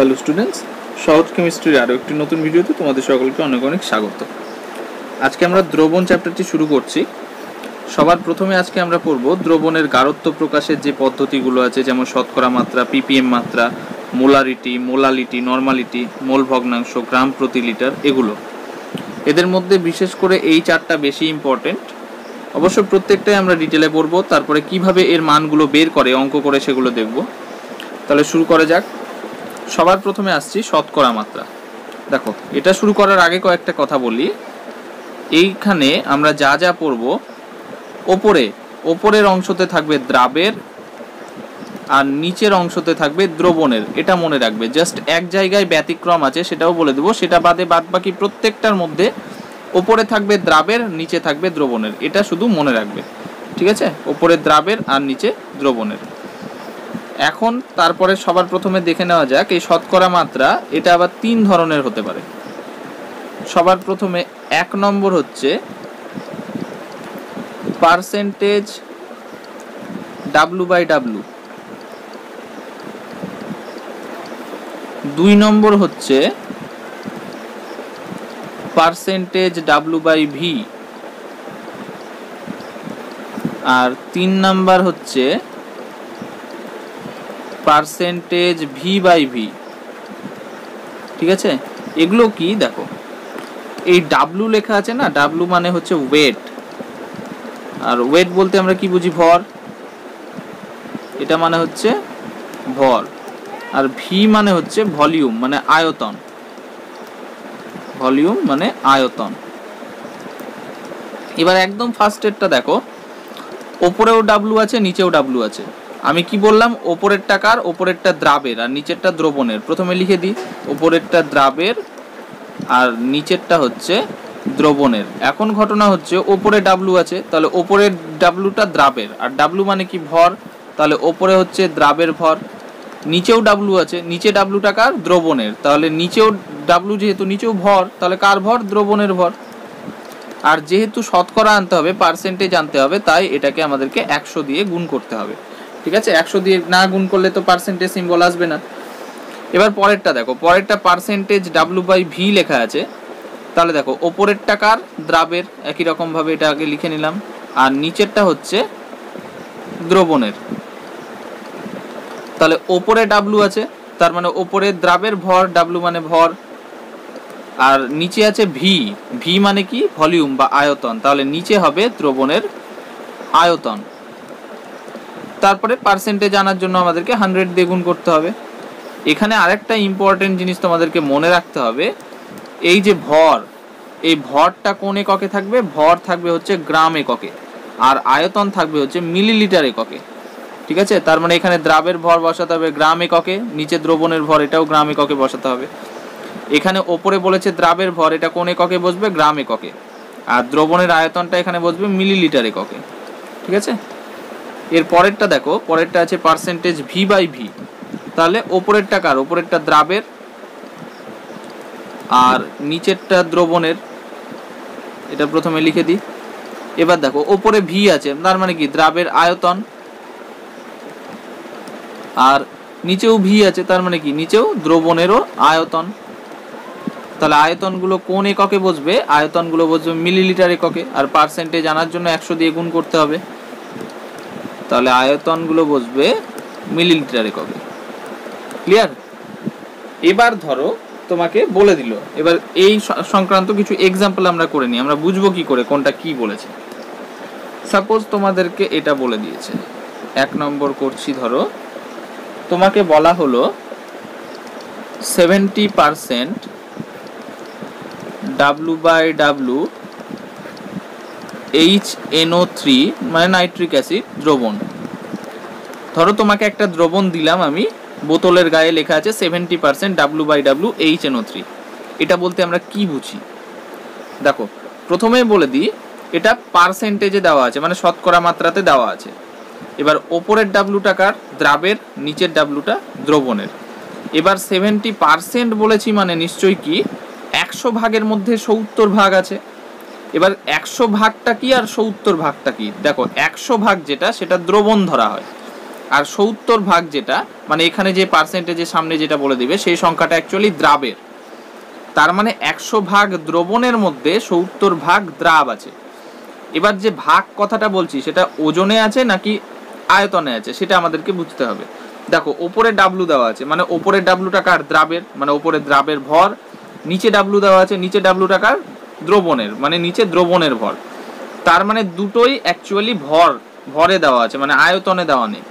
Hello students, সহজ কেমিস্ট্রির আরও একটি নতুন ভিডিওতে তোমাদের সকলকে অনেক অনেক স্বাগত। আজকে আমরা দ্রবণ চ্যাপ্টারটি শুরু করছি। সবার প্রথমে আজকে আমরা পড়ব দ্রবণের গাঢ়ত্ব প্রকাশের যে পদ্ধতিগুলো আছে, যেমন শতকরা মাত্রা পিপিএম মাত্রা মোলারিটি মোলালিটি নর্মালিটি মোল ভগ্নাংশ, গ্রাম প্রতি লিটার, এগুলো। এদের মধ্যে বিশেষ করে এই চারটা বেশি ইম্পর্টেন্ট অবশ্য প্রত্যেকটাই আমরা ডিটেলে পড়ব, তারপরে কীভাবে এর মানগুলো বের করে, অঙ্ক করে সেগুলো দেখব। তাহলে শুরু করা যাক। সবার প্রথমে আসছি শতকরা মাত্রা। দেখো, এটা শুরু করার আগে কয়েকটা কথা বলি। এইখানে আমরা যা যা পড়ব, ওপরে, ওপরের অংশতে থাকবে দ্রাবের আর নিচের অংশতে থাকবে দ্রবণের। এটা মনে রাখবে জাস্ট এক জায়গায় ব্যতিক্রম আছে, সেটাও বলে দেবো। সেটা বাদে বাদ বাকি প্রত্যেকটার মধ্যে ওপরে থাকবে দ্রাবের, নিচে থাকবে দ্রবণের। এটা শুধু মনে রাখবে, ঠিক আছে? ওপরে দ্রাবের আর নিচে দ্রবণের। এখন তারপরে সবার প্রথমে দেখে নেওয়া যাক, এই শতকরা মাত্রা, এটা আবার তিন ধরনের হতে পারে। সবার প্রথমে এক নম্বর হচ্ছে পার্সেন্টেজ ডাব্লু বাই ডাব্লু দুই নম্বর হচ্ছে পার্সেন্টেজ ডাব্লু বাই ভি আর তিন নাম্বার হচ্ছে পার্সেন্টেজ ভি বাই ভি ঠিক আছে? এগুলো কি? দেখো। এই ডাব্লু লেখা আছে না? ডাব্লু মানে হচ্ছে ওয়েট আর ওয়েট বলতে আমরা কি বুঝি? ভর। এটা মানে হচ্ছে ভর। আর ভি মানে হচ্ছে ভলিউম মানে আয়তন। ভলিউম মানে আয়তন। এবার একদম ফার্স্টেরটা দেখো। ওপরেও ডাব্লু আছে, নিচেও ডাব্লু আছে। আমি কি বললাম? ওপরেরটা কার? ওপরেরটা দ্রাবের, আর নিচেরটা দ্রবণের। প্রথমে লিখে দিই, ওপরেরটা দ্রাবের, আর নিচেরটা হচ্ছে দ্রবণের। এখন ঘটনা হচ্ছে, ওপরে ডাব্লু আছে, তাহলে ওপরের ডাব্লুটা দ্রাবের। আর ডাব্লু মানে কি? ভর। তাহলে ওপরে হচ্ছে দ্রাবের ভর। নিচেও ডাব্লু আছে, নিচে ডাব্লুটা কার? দ্রবণের। তাহলে নিচেও ডাব্লু যেহেতু, নিচেও ভর, তাহলে কার ভর? দ্রবণের ভর। আর যেহেতু শতকরা আনতে হবে পার্সেন্টেজ আনতে হবে, তাই এটাকে আমাদেরকে একশো দিয়ে গুণ করতে হবে। ঠিক আছে? একশো দিয়ে না গুণ করলে তো পার্সেন্টেজ সিম্বল আসবে না। এবার পরেরটা দেখো। পরেরটা পার্সেন্টেজ ডাব্লু বাই ভি লেখা আছে। তাহলে দেখো, ওপরেরটা কার? দ্রাবের। একই রকমভাবে এটা আগে লিখে নিলাম। আর নিচেরটা হচ্ছে দ্রবণের। তাহলে ওপরে ডাব্লু আছে, তার মানে ওপরে দ্রাবের ভর ডাব্লু মানে ভর। আর নিচে আছে ভি ভি মানে কি? ভলিউম বা আয়তন। তাহলে নিচে হবে দ্রবণের আয়তন। তারপরে পার্সেন্টেজ আনার জন্য আমাদেরকে হান্ড্রেড দিয়ে গুণ করতে হবে। এখানে আরেকটা ইম্পর্টেন্ট জিনিস তোমাদেরকে মনে রাখতে হবে, এই যে ভর, এই ভরটা কোন এককে থাকবে? ভর থাকবে হচ্ছে গ্রাম এককে, আর আয়তন থাকবে হচ্ছে মিলিলিটার এককে, ঠিক আছে? তার মানে এখানে দ্রাবের ভর বসাতে হবে গ্রাম এককে, নিচে দ্রবণের ভর এটাও গ্রাম এককে বসাতে হবে। এখানে ওপরে বলেছে দ্রাবের ভর, এটা কোন এককে বসবে? গ্রাম এককে, আর দ্রবণের আয়তনটা এখানে বসবে মিলিলিটার এককে, ঠিক আছে? এর পরেরটা দেখো, পরেরটা আছে পার্সেন্টেজ ভি বাই ভি তাহলে ওপরেরটা কার? ওপরেরটা দ্রাবের। আর নিচেরটা দ্রবণের। এটা প্রথমে লিখে দিই। এবার দেখো, ওপরে ভি আছে, তার মানে কি? দ্রাবের আয়তন। আর নিচেও ভি আছে, তার মানে কি? নিচেও দ্রবণেরও আয়তন। তাহলে আয়তনগুলো কোন এককে বসবে? আয়তনগুলো বসবে মিলিলিটার এককে। আর পার্সেন্টেজ আনার জন্য একশো দিয়ে গুণ করতে হবে। তাহলে আয়তনগুলো বসবে মিলিলিটার এককে ক্লিয়ার এবার ধরো তোমাকে বলে দিল। এবার এই সংক্রান্ত কিছু এক্সাম্পল আমরা করে নিই। আমরা বুঝব কি করে, কোনটা কি বলেছে। সাপোজ তোমাদেরকে এটা বলে দিয়েছে। এক নম্বর করছি ধরো। তোমাকে বলা হলো seventy percent W by W H NO three মানে নাইট্রিক অ্যাসিড দ্রবণ। ধরো তোমাকে একটা দ্রবণ দিলাম আমি, বোতলের গায়ে লেখা আছে seventy percent W by W H NO three এটা বলতে আমরা কি বুঝি? দেখো, প্রথমেই বলে দিই, এটা পার্সেন্টেজে দেওয়া আছে মানে শতকরা মাত্রাতে দেওয়া আছে। এবার ওপরের ডাব্লু টাকার দ্রাবের, নিচের ডাব্লুটা দ্রবণের। এবার সেভেন্টি পার্সেন্ট বলেছি মানে নিশ্চয়ই কি? একশো ভাগের মধ্যে সত্তর ভাগ আছে। এবার একশো ভাগটা কি আর সত্তর ভাগটা কি? দেখো, একশো ভাগ যেটা, সেটা দ্রবণ ধরা হয়। আর সত্তর ভাগ যেটা মানে এখানে যে পার্সেন্টেজের সামনে যেটা বলে দিবে, সেই সংখ্যাটা অ্যাকচুয়ালি দ্রাবের। তার মানে একশো ভাগ দ্রবণের মধ্যে সত্তর ভাগ দ্রাব আছে। এবার যে ভাগ কথাটা বলছি, সেটা ওজনে আছে নাকি আয়তনে আছে, সেটা আমাদেরকে বুঝতে হবে। দেখো, ওপরে ডাব্লু দেওয়া আছে মানে ওপরে ডাব্লুটা কার? দ্রাবের মানে ওপরে দ্রাবের ভর, নিচে ডাব্লু দেওয়া আছে, নিচে ডাব্লুটা কার? দ্রবণের মানে নিচে দ্রবণের ভর। তার মানে দুটোই অ্যাকচুয়ালি ভর, ভরে দেওয়া আছে মানে আয়তনে দেওয়া নেই।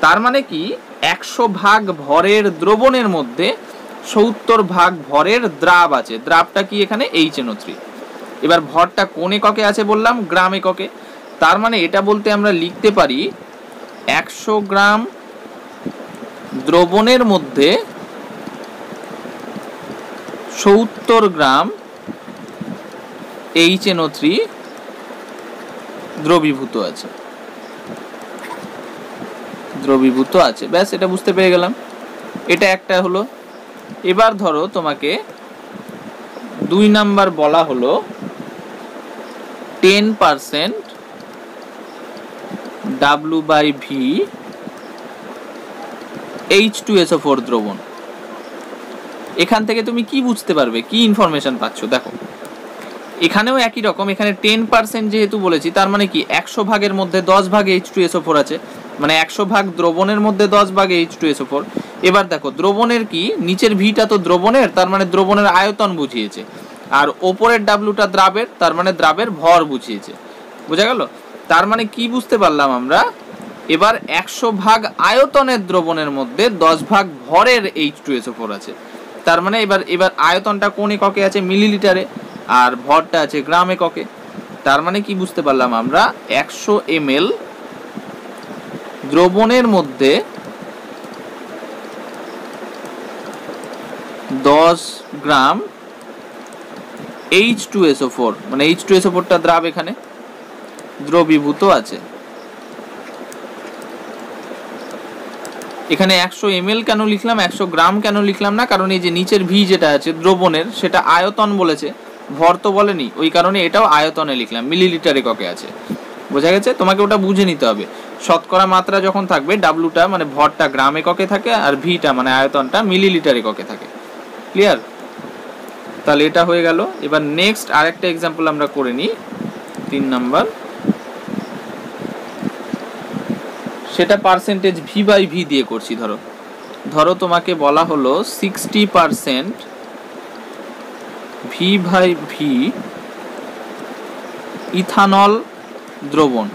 তার মানে কি? একশো ভাগ ভরের দ্রবণের মধ্যে সত্তর ভাগ ভরের দ্রাব আছে। দ্রাবটা কি এখানে? এইচ এনও থ্রি এবার ভরটা কোন এককে আছে বললাম? গ্রাম এককে। তার মানে এটা বলতে আমরা লিখতে পারি একশো গ্রাম দ্রবণের মধ্যে সত্তর গ্রাম এইচ এনও থ্রি দ্রবীভূত আছে। দ্রবীভূত আছে। ব্যাস, এটা বুঝতে পেরে গেলাম। এটা একটা হলো। এবার ধরো তোমাকে দুই নাম্বার বলা হলো ten percent W by V H two SO four দ্রবণ। এখান থেকে তুমি কি বুঝতে পারবে? কি ইনফরমেশন পাচ্ছ? দেখো। এখানেও একই রকম, এখানে টেন পার্সেন্ট যেহেতু বলেছি, তার মানে কি একশো ভাগের মধ্যে দশ ভাগ এইচ টু এসও ফোর আছে। মানে একশো ভাগ দ্রবণের মধ্যে দশ ভাগ এইচ টু এসও ফোর এবার দেখো, দ্রবণের কি? নিচের ভিটা তো দ্রবণের, তার মানে দ্রবণের আয়তন বুঝিয়েছে। আর ওপরের ডাব্লুটা দ্রাবের, তার মানে দ্রাবের ভর বুঝিয়েছে। বোঝা গেল? তার মানে কি বুঝতে পারলাম আমরা? এবার একশো ভাগ আয়তনের দ্রবণের মধ্যে দশ ভাগ ভরের এইচ টু এসও ফোর আছে। তার মানে এবার এবার আয়তনটা কোন এককে আছে? মিলিলিটারে। আর ভরটা আছে গ্রাম এককে। তার মানে কি বুঝতে পারলাম আমরা? একশো এম দ্রবণের মধ্যে দশ gram H two SO four মানে এইচ টু এসও ফোরটা দ্রাব এখানে, দ্রবীভূত আছে। এখানে একশো এম কেন লিখলাম? একশো গ্রাম কেন লিখলাম না? কারণ এই যে নিচের ভি যেটা আছে, দ্রবণের, সেটা আয়তন বলেছে। ভর তো বলেনি, ওই কারণে এটাও আয়তনে লিখলাম, মিলিলিটার এককে আছে। বোঝা গেছে? তোমাকে ওটা বুঝে নিতে হবে। শতকরা মাত্রা যখন থাকবে, ডাব্লুটা মানে ভরটা গ্রাম এককে থাকে আর ভিটা মানে আয়তনটা মিলিলিটার এককে থাকে। ক্লিয়ার? তাহলে এটা হয়ে গেল। এবার নেক্সট আরেকটা এক্সাম্পল আমরা করে নিই। তিন নাম্বার। সেটা পার্সেন্টেজ ভি বাই ভি দিয়ে করছি, ধরো। ধরো তোমাকে বলা হলো sixty percent V by V ethanol দ্রবণ।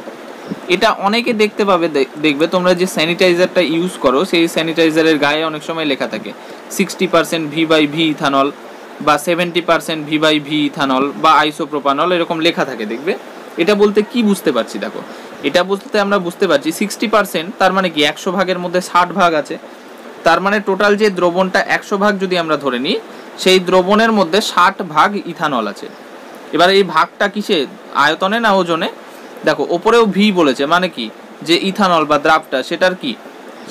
এটা অনেকে দেখতে পাবে দেখবে তোমরা যে স্যানিটাইজারটা ইউজ করো, সেই স্যানিটাইজারের গায়ে অনেক সময় লেখা থাকে। Sixty percent V by V ethanol বা seventy percent V by V ethanol বা আইসোপ্রোপানল এরকম লেখা থাকে, দেখবে? এটা বলতে কি বুঝতে পারছি, দেখো? এটা বলতে আমরা বুঝতে পারছি সিক্সটি পার্সেন্ট তার মানে কি একশো ভাগের মধ্যে ষাট ভাগ আছে। তার মানে টোটাল যে দ্রবণটা একশো ভাগ যদি আমরা ধরে নিই সেই দ্রবণের মধ্যে ষাট ভাগ ইথানল আছে। এবার এই ভাগটা কিসে? আয়তনে না ওজনে? দেখো, ওপরেও ভি বলেছে মানে কি? যে ইথানল বা দ্রাবটা, সেটার কি?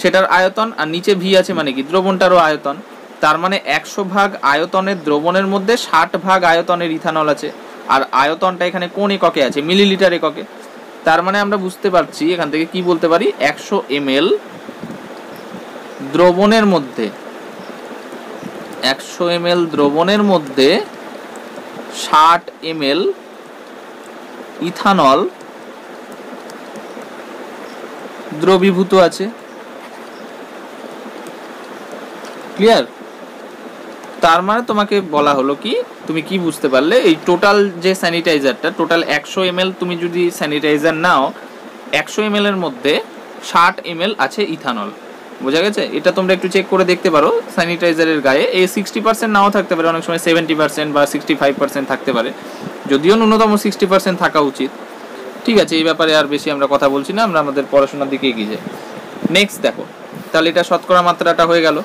সেটার আয়তন, আর নিচে ভি আছে মানে কি? দ্রবণটারও আয়তন। তার মানে একশো ভাগ আয়তনের দ্রবণের মধ্যে ষাট ভাগ আয়তনের ইথানল আছে। আর আয়তনটা এখানে কোন এককে আছে? মিলিলিটার এককে। তার মানে আমরা বুঝতে পারছি, এখান থেকে কি বলতে পারি? একশো এম দ্রবণের মধ্যে একশো এম দ্রবণের মধ্যে ষাট এম ইথানল দ্রবীভূত আছে। ক্লিয়ার তার মানে তোমাকে বলা হলো কি, তুমি কি বুঝতে পারলে, এই টোটাল যে স্যানিটাইজারটা টোটাল একশো এম তুমি যদি স্যানিটাইজার নাও, একশো এম এর মধ্যে ষাট এম আছে ইথানল। বোঝা গেছে? এটা তোমরা একটু চেক করে দেখতে পারো। স্যানিটাইজারের গায়ে। এই সিক্সটি পার্সেন্ট নাও থাকতে পারে, অনেক সময় সেভেন্টি পার্সেন্ট বা সিক্সটি ফাইভ পার্সেন্ট থাকতে পারে। যদিও ন্যূনতম সিক্সটি পার্সেন্ট থাকা উচিত। ঠিক আছে, এই ব্যাপারে আর বেশি আমরা কথা বলছি না, আমরা আমাদের পড়াশোনার দিকে এগিয়ে যাই। নেক্সট দেখো, তাহলে এটা শতকরা মাত্রাটা হয়ে গেল।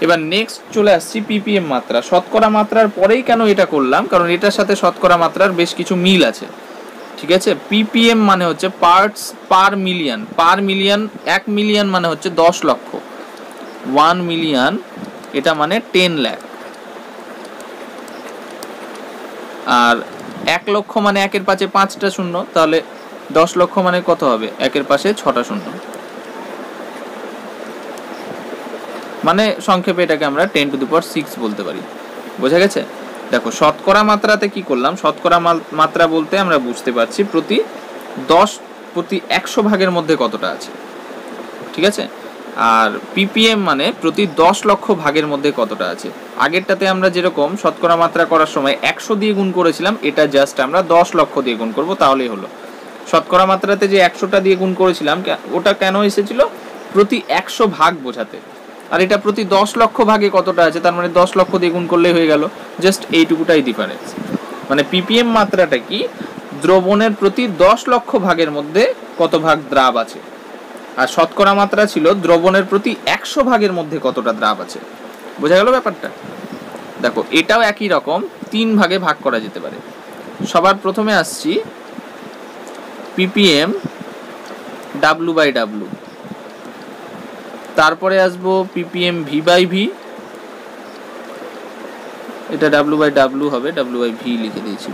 এবার নেক্সট চলে আসছি পিপিএম মাত্রা। শতকরা মাত্রার পরেই কেন এটা করলাম? কারণ এটার সাথে শতকরা মাত্রার বেশ কিছু মিল আছে। ঠিক আছে? পিপিএম মানে হচ্ছে parts per million per million এক মিলিয়ন মানে হচ্ছে দশ লক্ষ। ওয়ান মিলিয়ন এটা মানে টেন ল্যাক আর এক লক্ষ মানে একের পাশে পাঁচটা শূন্য, তাহলে দশ লক্ষ মানে কত হবে? একের পাশে ছটা শূন্য। মানে সংক্ষেপে এটাকে আমরা ten to the power six বলতে পারি। বোঝা গেছে? দেখো, শতকরা মাত্রাতে কি করলাম? শতকরা মাত্রা বলতে আমরা বুঝতে পারছি প্রতি দশ, প্রতি একশো ভাগের মধ্যে কতটা আছে। ঠিক আছে? আর পিপিএম মানে প্রতি দশ লক্ষ ভাগের মধ্যে কতটা আছে। আগেরটাতে আমরা যেরকম শতকরা মাত্রা করার সময় একশো দিয়ে গুণ করেছিলাম, এটা জাস্ট আমরা দশ লক্ষ দিয়ে গুণ করব, তাহলেই হলো। শতকরা মাত্রাতে যে একশোটা দিয়ে গুণ করেছিলাম ওটা কেন এসেছিল? প্রতি একশো ভাগ বোঝাতে। আর এটা প্রতি দশ লক্ষ ভাগে কতটা আছে, তার মানে দশ লক্ষ দিয়ে গুণ করলেই হয়ে গেল। জাস্ট এইটুকুটাই ডিফারেন্স মানে পিপিএম মাত্রাটা কি? দ্রবণের প্রতি দশ লক্ষ ভাগের মধ্যে কত ভাগ দ্রাব আছে? আর শতকরা মাত্রা ছিল দ্রবণের প্রতি একশো ভাগের মধ্যে কতটা দ্রাব আছে? বোঝা গেল ব্যাপারটা? দেখো, এটাও একই রকম, তিন ভাগে ভাগ করা যেতে পারে। সবার প্রথমে আসছি পিপিএম ডাব্লু বাই ডাব্লু তারপরে আসব পিপিএম ভি বাই ভি এটা ডাব্লু বাই ডাব্লু হবে ডাব্লু বাই ভি লিখে দিয়েছি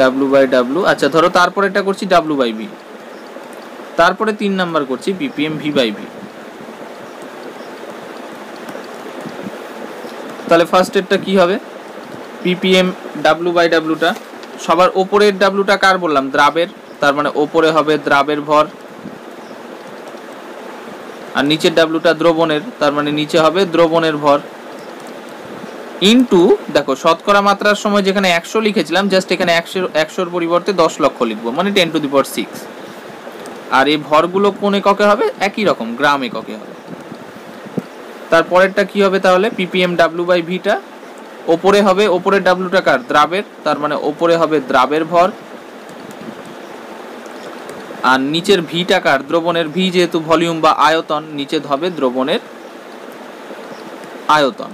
ডাব্লু বাই ডাব্লু আচ্ছা ধরো তারপরে এটা করছি ডাব্লু বাই ভি তারপরে তিন নাম্বার করছি বিপিএম ভি বাই ভি তাহলে ফার্স্ট এরটা কি হবে? পিপিএম ডাব্লু বাই ডাব্লুটা সবার ওপরের ডাব্লুটা কার বললাম? দ্রাবের। তার মানে ওপরে হবে দ্রাবের ভর। আর নিচের ডাব্লুটা দ্রবণের, তার মানে নিচে হবে দ্রবণের ভর ইনটু দেখো শতকরা মাত্রার সময় যেখানে একশো লিখেছিলাম জাস্ট এখানে একশো, একশোর পরিবর্তে দশ লক্ষ লিখব মানে ten to the power six আর এই ভরগুলো কোন এককে হবে? একই রকম, গ্রাম এককে হবে। তারপরেরটা কি হবে তাহলে? পিপিএম ডাব্লু বাই ভিটা ওপরে হবে, ওপরের ডাব্লুটা কার? দ্রাবের, তার মানে ওপরে হবে দ্রাবের ভর। আর নিচের ভি টাকার দ্রবণের ভি যেহেতু ভলিউম বা আয়তন, নিচে হবে দ্রবণের আয়তন।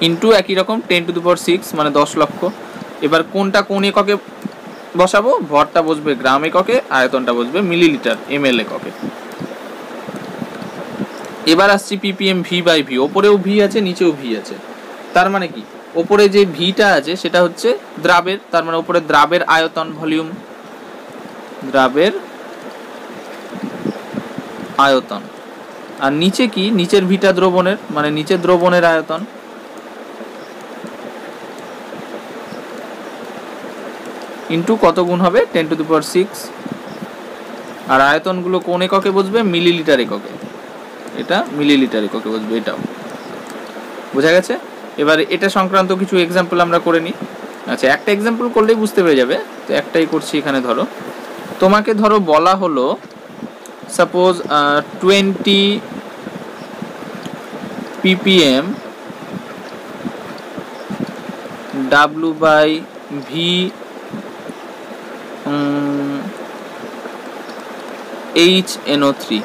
ইন্টু একই রকম ten to the power six মানে দশ লক্ষ। এবার কোনটা কোন এককে বসাবো? ভরটা বসবে গ্রাম এককে, আয়তনটা বসবে মিলিলিটার এম এল এককে। এবার আসছি পিপিএম ভি বাই ভি। ওপরেও ভি আছে, নিচেও ভি আছে। তার মানে কি? ওপরে যে ভিটা আছে, সেটা হচ্ছে দ্রাবের, তার মানে ওপরে দ্রাবের আয়তন, ভলিউম। দ্রাবের আয়তন। আর নিচে কি? নিচের ভিটা দ্রবণের মানে নিচে দ্রবণের আয়তন। ইন্টু কত গুণ হবে? Ten to the power six. আর আয়তনগুলো কোন এককে বুঝবে মিলিলিটার এককে। এটা মিলিলিটার এককে বুঝবে এটাও। বোঝা গেছে? এবার এটা সংক্রান্ত কিছু এক্সাম্পল আমরা করে নিই। আচ্ছা একটা এক্সাম্পল করলেই বুঝতে পেরে যাবে। তো একটাই করছি এখানে ধরো। তোমাকে ধরো বলা হলো suppose twenty ppm W by V H NO three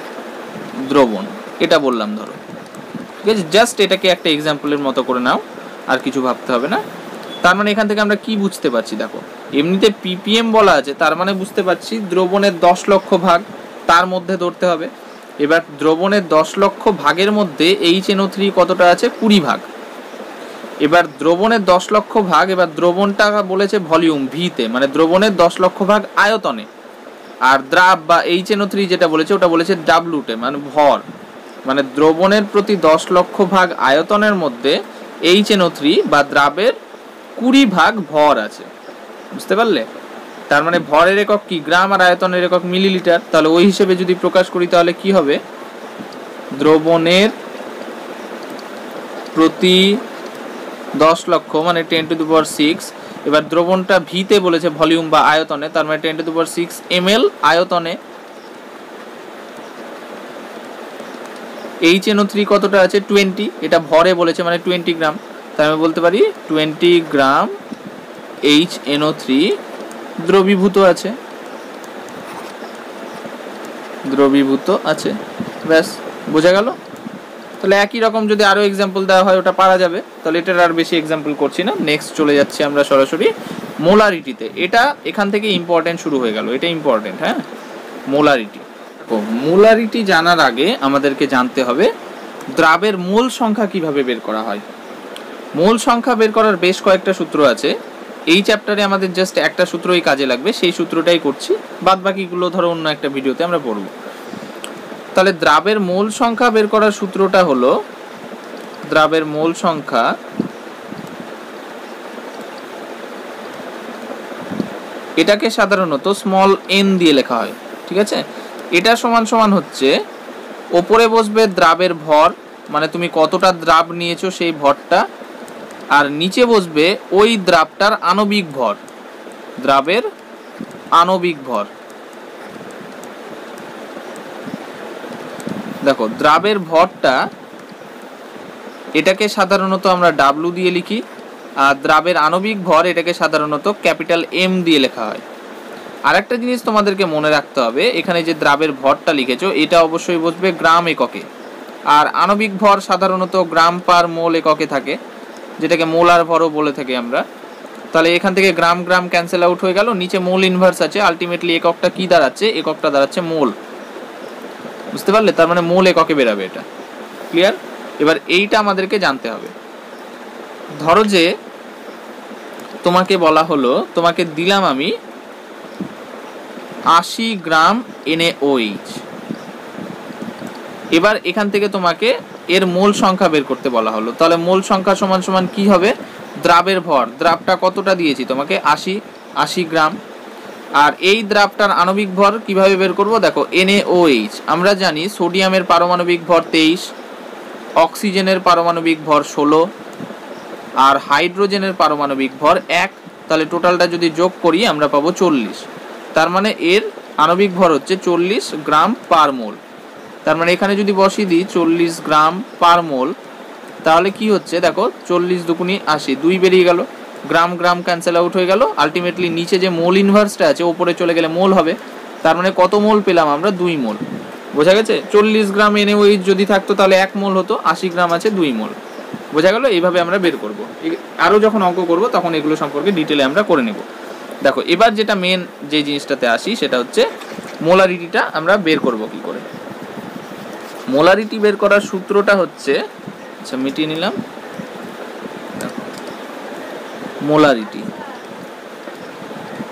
দ্রবণ, এটা বললাম ধরো। ঠিক আছে? জাস্ট এটাকে একটা এক্সাম্পলের মতো করে নাও, আর কিছু ভাবতে হবে না। তার মানে এখান থেকে আমরা কি বুঝতে পারছি, দেখো। এমনিতে পিপিএম বলা আছে, তার মানে বুঝতে পারছি দ্রবণের দশ লক্ষ ভাগ তার মধ্যে ধরতে হবে। এবার দ্রবণের দশ লক্ষ ভাগের মধ্যে এইচ এনও থ্রি কতটা আছে? কুড়ি ভাগ। এবার দ্রবণের দশ লক্ষ ভাগ, এবার দ্রবণটা বলেছে ভলিউম ভিতে মানে দ্রবণের দশ লক্ষ ভাগ আয়তনে। আর দ্রাব বা এইচ এনও থ্রি যেটা বলেছে, ওটা বলেছে ডাব্লুটে মানে ভর। মানে দ্রবণের প্রতি দশ লক্ষ ভাগ আয়তনের মধ্যে এইচ এনও থ্রি বা দ্রাবের কুড়ি ভাগ ভর আছে। বুঝতে পারলে? তার মানে ভরের একক কি? গ্রাম আর আয়তনের একক মিলিলিটার। তাহলে ওই হিসেবে যদি প্রকাশ করি, তাহলে কি হবে? দ্রবণের প্রতি দশ লক্ষ মানে টেন টু দি সিক্স এবার দ্রবণটা ভিতে বলেছে ভলিউম বা আয়তনে, তার মানে ten to the six M L আয়তনে। এইচ এনও থ্রি কতটা আছে? টোয়েন্টি এটা ভরে বলেছে মানে টোয়েন্টি গ্রাম। তাই আমি বলতে পারি twenty gram H NO three দ্রবীভূত আছে। দ্রবীভূত আছে। ব্যাস, বোঝা গেল? তাহলে একই রকম যদি আরও এক্সাম্পল দেওয়া হয়, ওটা পারা যাবে। তাহলে এটার আর বেশি এক্সাম্পল করছি না। নেক্সট চলে যাচ্ছি আমরা সরাসরি মোলারিটিতে এটা এখান থেকে ইম্পর্টেন্ট শুরু হয়ে গেল। এটা ইম্পর্টেন্ট হ্যাঁ? মোলারিটি মোলারিটি জানার আগে আমাদেরকে জানতে হবে, দ্রাবের মূল সংখ্যা কীভাবে বের করা হয়? মূল সংখ্যা বের করার বেশ কয়েকটা সূত্র আছে। এই চ্যাপ্টারে আমাদের জাস্ট একটা সূত্রই কাজে লাগবে, সেই সূত্রটাই করছি। বাদ বাকিগুলো ধরো অন্য একটা ভিডিওতে আমরা পড়ব। তাহলে দ্রাবের মোল সংখ্যা বের করার সূত্রটা হলো, দ্রাবের মোল সংখ্যা এটাকে সাধারণত স্মল এন দিয়ে লেখা হয়, ঠিক আছে? এটা সমান সমান হচ্ছে, ওপরে বসবে দ্রাবের ভর মানে তুমি কতটা দ্রাব নিয়েছো সেই ভরটা আর নিচে বসবে ওই দ্রাবটার আণবিক ভর। দ্রাবের আণবিক ভর। দেখো, দ্রাবের ভরটা, এটাকে সাধারণত আমরা ডাব্লু দিয়ে লিখি, আর দ্রাবের আণবিক ভর এটাকে সাধারণত ক্যাপিটাল এম দিয়ে লেখা হয়। আরেকটা জিনিস তোমাদেরকে মনে রাখতে হবে, এখানে যে দ্রাবের ভরটা লিখেছো, এটা অবশ্যই বসবে গ্রাম এককে। আর আণবিক ভর সাধারণত গ্রাম পার মোল এককে থাকে। যেটাকে মোলার ভরও বলে থাকি আমরা। তাহলে এখান থেকে গ্রাম গ্রাম ক্যান্সেল আউট হয়ে গেল। নিচে মোল ইনভার্স আছে। আলটিমেটলি এককটা কি দাঁড়াচ্ছে? এককটা দাঁড়াচ্ছে মোল। বুঝতে পারলে? তার মানে মোল এককে বেরাবে এটা। ক্লিয়ার এবার এইটা আমাদেরকে জানতে হবে। ধরো যে তোমাকে বলা হলো, তোমাকে দিলাম আমি আশি গ্রাম এনএওইচ এবার এখান থেকে তোমাকে এর মোল সংখ্যা বের করতে বলা হলো। তাহলে মোল সংখ্যা সমান সমান কি হবে? দ্রাবের ভর। দ্রাবটা কতটা দিয়েছি তোমাকে? আশি আশি গ্রাম। আর এই দ্রাবটার আণবিক ভর কীভাবে বের করব? দেখো এনএওএইচ আমরা জানি সোডিয়ামের পারমাণবিক ভর তেইশ, অক্সিজেনের পারমাণবিক ভর ষোলো, আর হাইড্রোজেনের পারমাণবিক ভর এক। তাহলে টোটালটা যদি যোগ করি, আমরা পাবো চল্লিশ। তার মানে এর আণবিক ভর হচ্ছে চল্লিশ গ্রাম পার মোল। তার মানে এখানে যদি বসিয়ে দিই চল্লিশ গ্রাম পার মোল, তাহলে কি হচ্ছে? দেখো, চল্লিশ দুকুনি আশি, দুই বেরিয়ে গেল। গ্রাম গ্রাম ক্যান্সেল আউট হয়ে গেল। আলটিমেটলি নিচে যে মোল ইনভার্সটা আছে, ওপরে চলে গেলে মোল হবে। তার মানে কত মোল পেলাম আমরা? দুই মোল। বোঝা গেছে? চল্লিশ গ্রাম এনে ওই যদি থাকতো, তাহলে এক মোল হতো, আশি গ্রাম আছে, দুই মোল। বোঝা গেল? এইভাবে আমরা বের করব। আরও যখন অঙ্ক করব, তখন এগুলো সম্পর্কে ডিটেলে আমরা করে নেব। দেখো, এবার যেটা মেন যে জিনিসটাতে আসি, সেটা হচ্ছে মোলারিটিটা আমরা বের করব কি করে? মোলারিটি বের করার সূত্রটা হচ্ছে আচ্ছা মিটিয়ে নিলাম। মোলারিটি।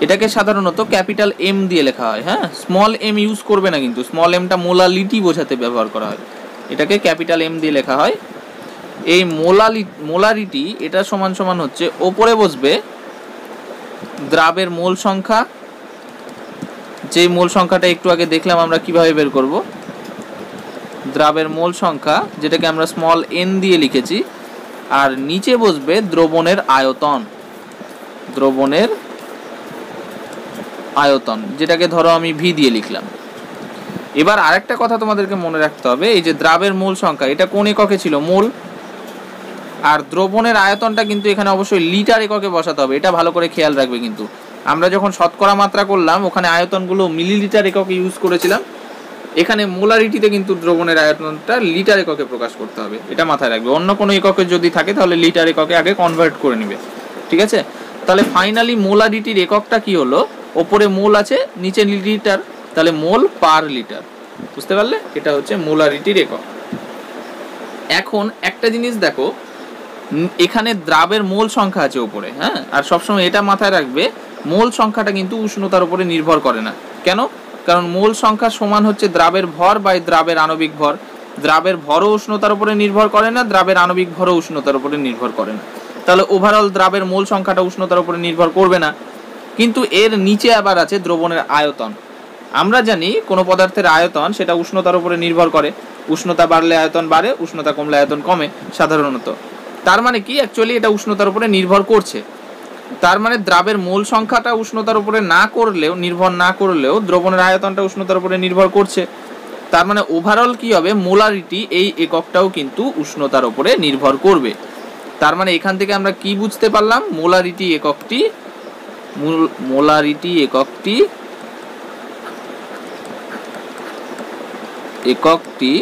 এটাকে সাধারণত ক্যাপিটাল এম দিয়ে লেখা হয় হ্যাঁ? স্মল এম ইউজ করবে না কিন্তু, স্মল এমটা মোলালিটি বোঝাতে ব্যবহার করা হয়। এটাকে ক্যাপিটাল এম দিয়ে লেখা হয়। এই মোলালি, মোলারিটি, এটা সমান সমান হচ্ছে ওপরে বসবে দ্রাবের মোল সংখ্যা। যে মোল সংখ্যাটা একটু আগে দেখলাম আমরা কীভাবে বের করব। দ্রাবের মোল সংখ্যা, যেটাকে আমরা স্মল এন দিয়ে লিখেছি, আর নিচে বসবে দ্রবণের আয়তন। দ্রবণের আয়তন, যেটাকে ধরো আমি ভি দিয়ে লিখলাম। এবার আরেকটা কথা তোমাদেরকে মনে রাখতে হবে, এই যে দ্রাবের মূল সংখ্যা, এটা কোন এককে ছিল? মূল। আর দ্রবণের আয়তনটা কিন্তু এখানে অবশ্যই লিটার এককে বসাতে হবে, এটা ভালো করে খেয়াল রাখবে কিন্তু। আমরা যখন শতকরা মাত্রা করলাম, ওখানে আয়তনগুলো মিলিলিটার এককে ইউজ করেছিলাম এখানে মোলারিটিতে কিন্তু দ্রবণের আয়তনটা লিটার এককে প্রকাশ করতে হবে, এটা মাথায় রাখবে। অন্য কোনো এককে যদি থাকে, তাহলে লিটার এককে আগে কনভার্ট করে নেবে, ঠিক আছে? তাহলে ফাইনালি মোলারিটির এককটা কি হলো? ওপরে মোল আছে, নিচে লিটার, তাহলে মোল পার লিটার, বুঝতে পারলে? এটা হচ্ছে মোলারিটির একক। এখন একটা জিনিস দেখো এখানে দ্রাবের মোল সংখ্যা আছে ওপরে হ্যাঁ? আর সবসময় এটা মাথায় রাখবে, মোল সংখ্যাটা কিন্তু উষ্ণতার উপরে নির্ভর করে না। কেন? কারণ মূল সংখ্যা সমান হচ্ছে দ্রাবের ভর বা দ্রাবের আণবিক ভর। দ্রাবের ভরও উষ্ণতার উপরে নির্ভর করে না, দ্রাবের আণবিক ভরও উষ্ণতার উপরে নির্ভর করে না। তাহলে ওভারঅল দ্রাবের মূল সংখ্যাটা উষ্ণতার উপরে নির্ভর করবে না। কিন্তু এর নিচে আবার আছে দ্রবণের আয়তন। আমরা জানি কোনো পদার্থের আয়তন সেটা উষ্ণতার উপরে নির্ভর করে। উষ্ণতা বাড়লে আয়তন বাড়ে, উষ্ণতা কমলে আয়তন কমে, সাধারণত। তার মানে কি? অ্যাকচুয়ালি এটা উষ্ণতার উপরে নির্ভর করছে। তার মানে দ্রাবের মূল সংখ্যাটা উষ্ণতার উপরে না করলেও, নির্ভর না করলেও, দ্রবণের আয়তনটা উষ্ণতার উপরে নির্ভর করছে। তার মানে ওভারঅল কি হবে? মোলারিটি এই এককটাও কিন্তু উষ্ণতার উপরে নির্ভর করবে। তার মানে এখান থেকে আমরা কি বুঝতে পারলাম? মোলারিটি এককটি মোলারিটি এককটি এককটি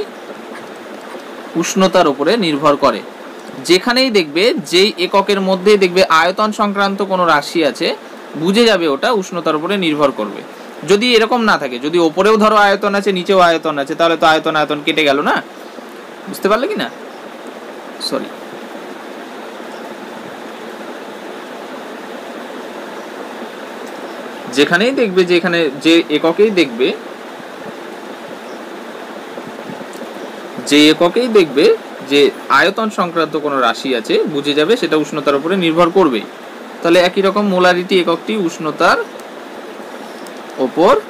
উষ্ণতার উপরে নির্ভর করে। যেখানেই দেখবে, যেই এককের মধ্যেই দেখবে আয়তন সংক্রান্ত কোনো রাশি আছে, বুঝে যাবে ওটা উষ্ণতার উপরে নির্ভর করবে। যদি এরকম না থাকে, যদি ওপরেও ধরো আয়তন আছে, নিচেও আয়তন আছে, তাহলে তো আয়তন আয়তন কেটে গেল না? বুঝতে পারলে কি না? সরি যেখানেই দেখবে যে এখানে যে এককেই দেখবে, যে এককেই দেখবে যে আয়তন সংক্রান্ত কোনো রাশি আছে, বুঝে যাবে, সেটা উষ্ণতার উপরে নির্ভর করবে। তাহলে একই রকম মোলারিটি এককটি উষ্ণতার ওপর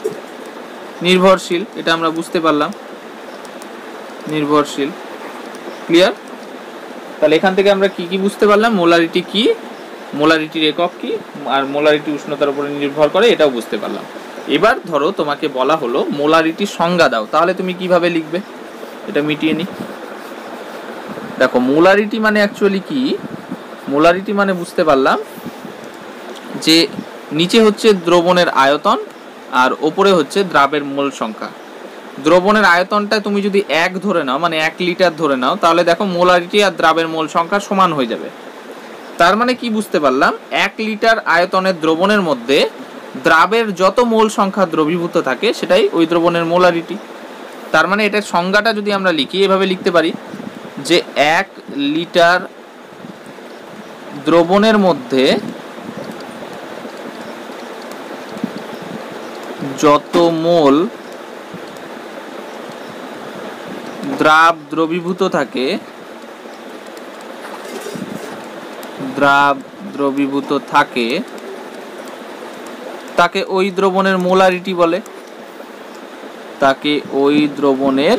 নির্ভরশীল, এটা আমরা বুঝতে পারলাম। নির্ভরশীল। ক্লিয়ার? তাহলে এখান থেকে আমরা কি কি বুঝতে পারলাম? মোলারিটি কি? মোলারিটির একক কি? আর মোলারিটি উষ্ণতার উপরে নির্ভর করে, এটাও বুঝতে পারলাম। এবার ধরো তোমাকে বলা হলো, মোলারিটির সংজ্ঞা দাও। তাহলে তুমি কীভাবে লিখবে? এটা মিটিয়ে নি। দেখো, মোলারিটি মানে অ্যাকচুয়ালি কি? মোলারিটি মানে বুঝতে পারলাম যে নিচে হচ্ছে দ্রবণের আয়তন আর ওপরে হচ্ছে দ্রাবের মোল সংখ্যা। দ্রবণের আয়তনটা তুমি যদি এক ধরে নাও মানে এক লিটার ধরে নাও, তাহলে দেখো মোলারিটি আর দ্রাবের মোল সংখ্যা সমান হয়ে যাবে। তার মানে কি বুঝতে পারলাম? এক লিটার আয়তনের দ্রবণের মধ্যে দ্রাবের যত মোল সংখ্যা দ্রবীভূত থাকে, সেটাই ওই দ্রবণের মোলারিটি। তার মানে এটার সংজ্ঞাটা যদি আমরা লিখি, এভাবে লিখতে পারি। যে এক লিটার দ্রবণের মধ্যে যত মোল দ্রাব দ্রবীভূত থাকে, দ্রাব দ্রবীভূত থাকে, তাকে ওই দ্রবণের মোলারিটি বলে। তাকে ওই দ্রবণের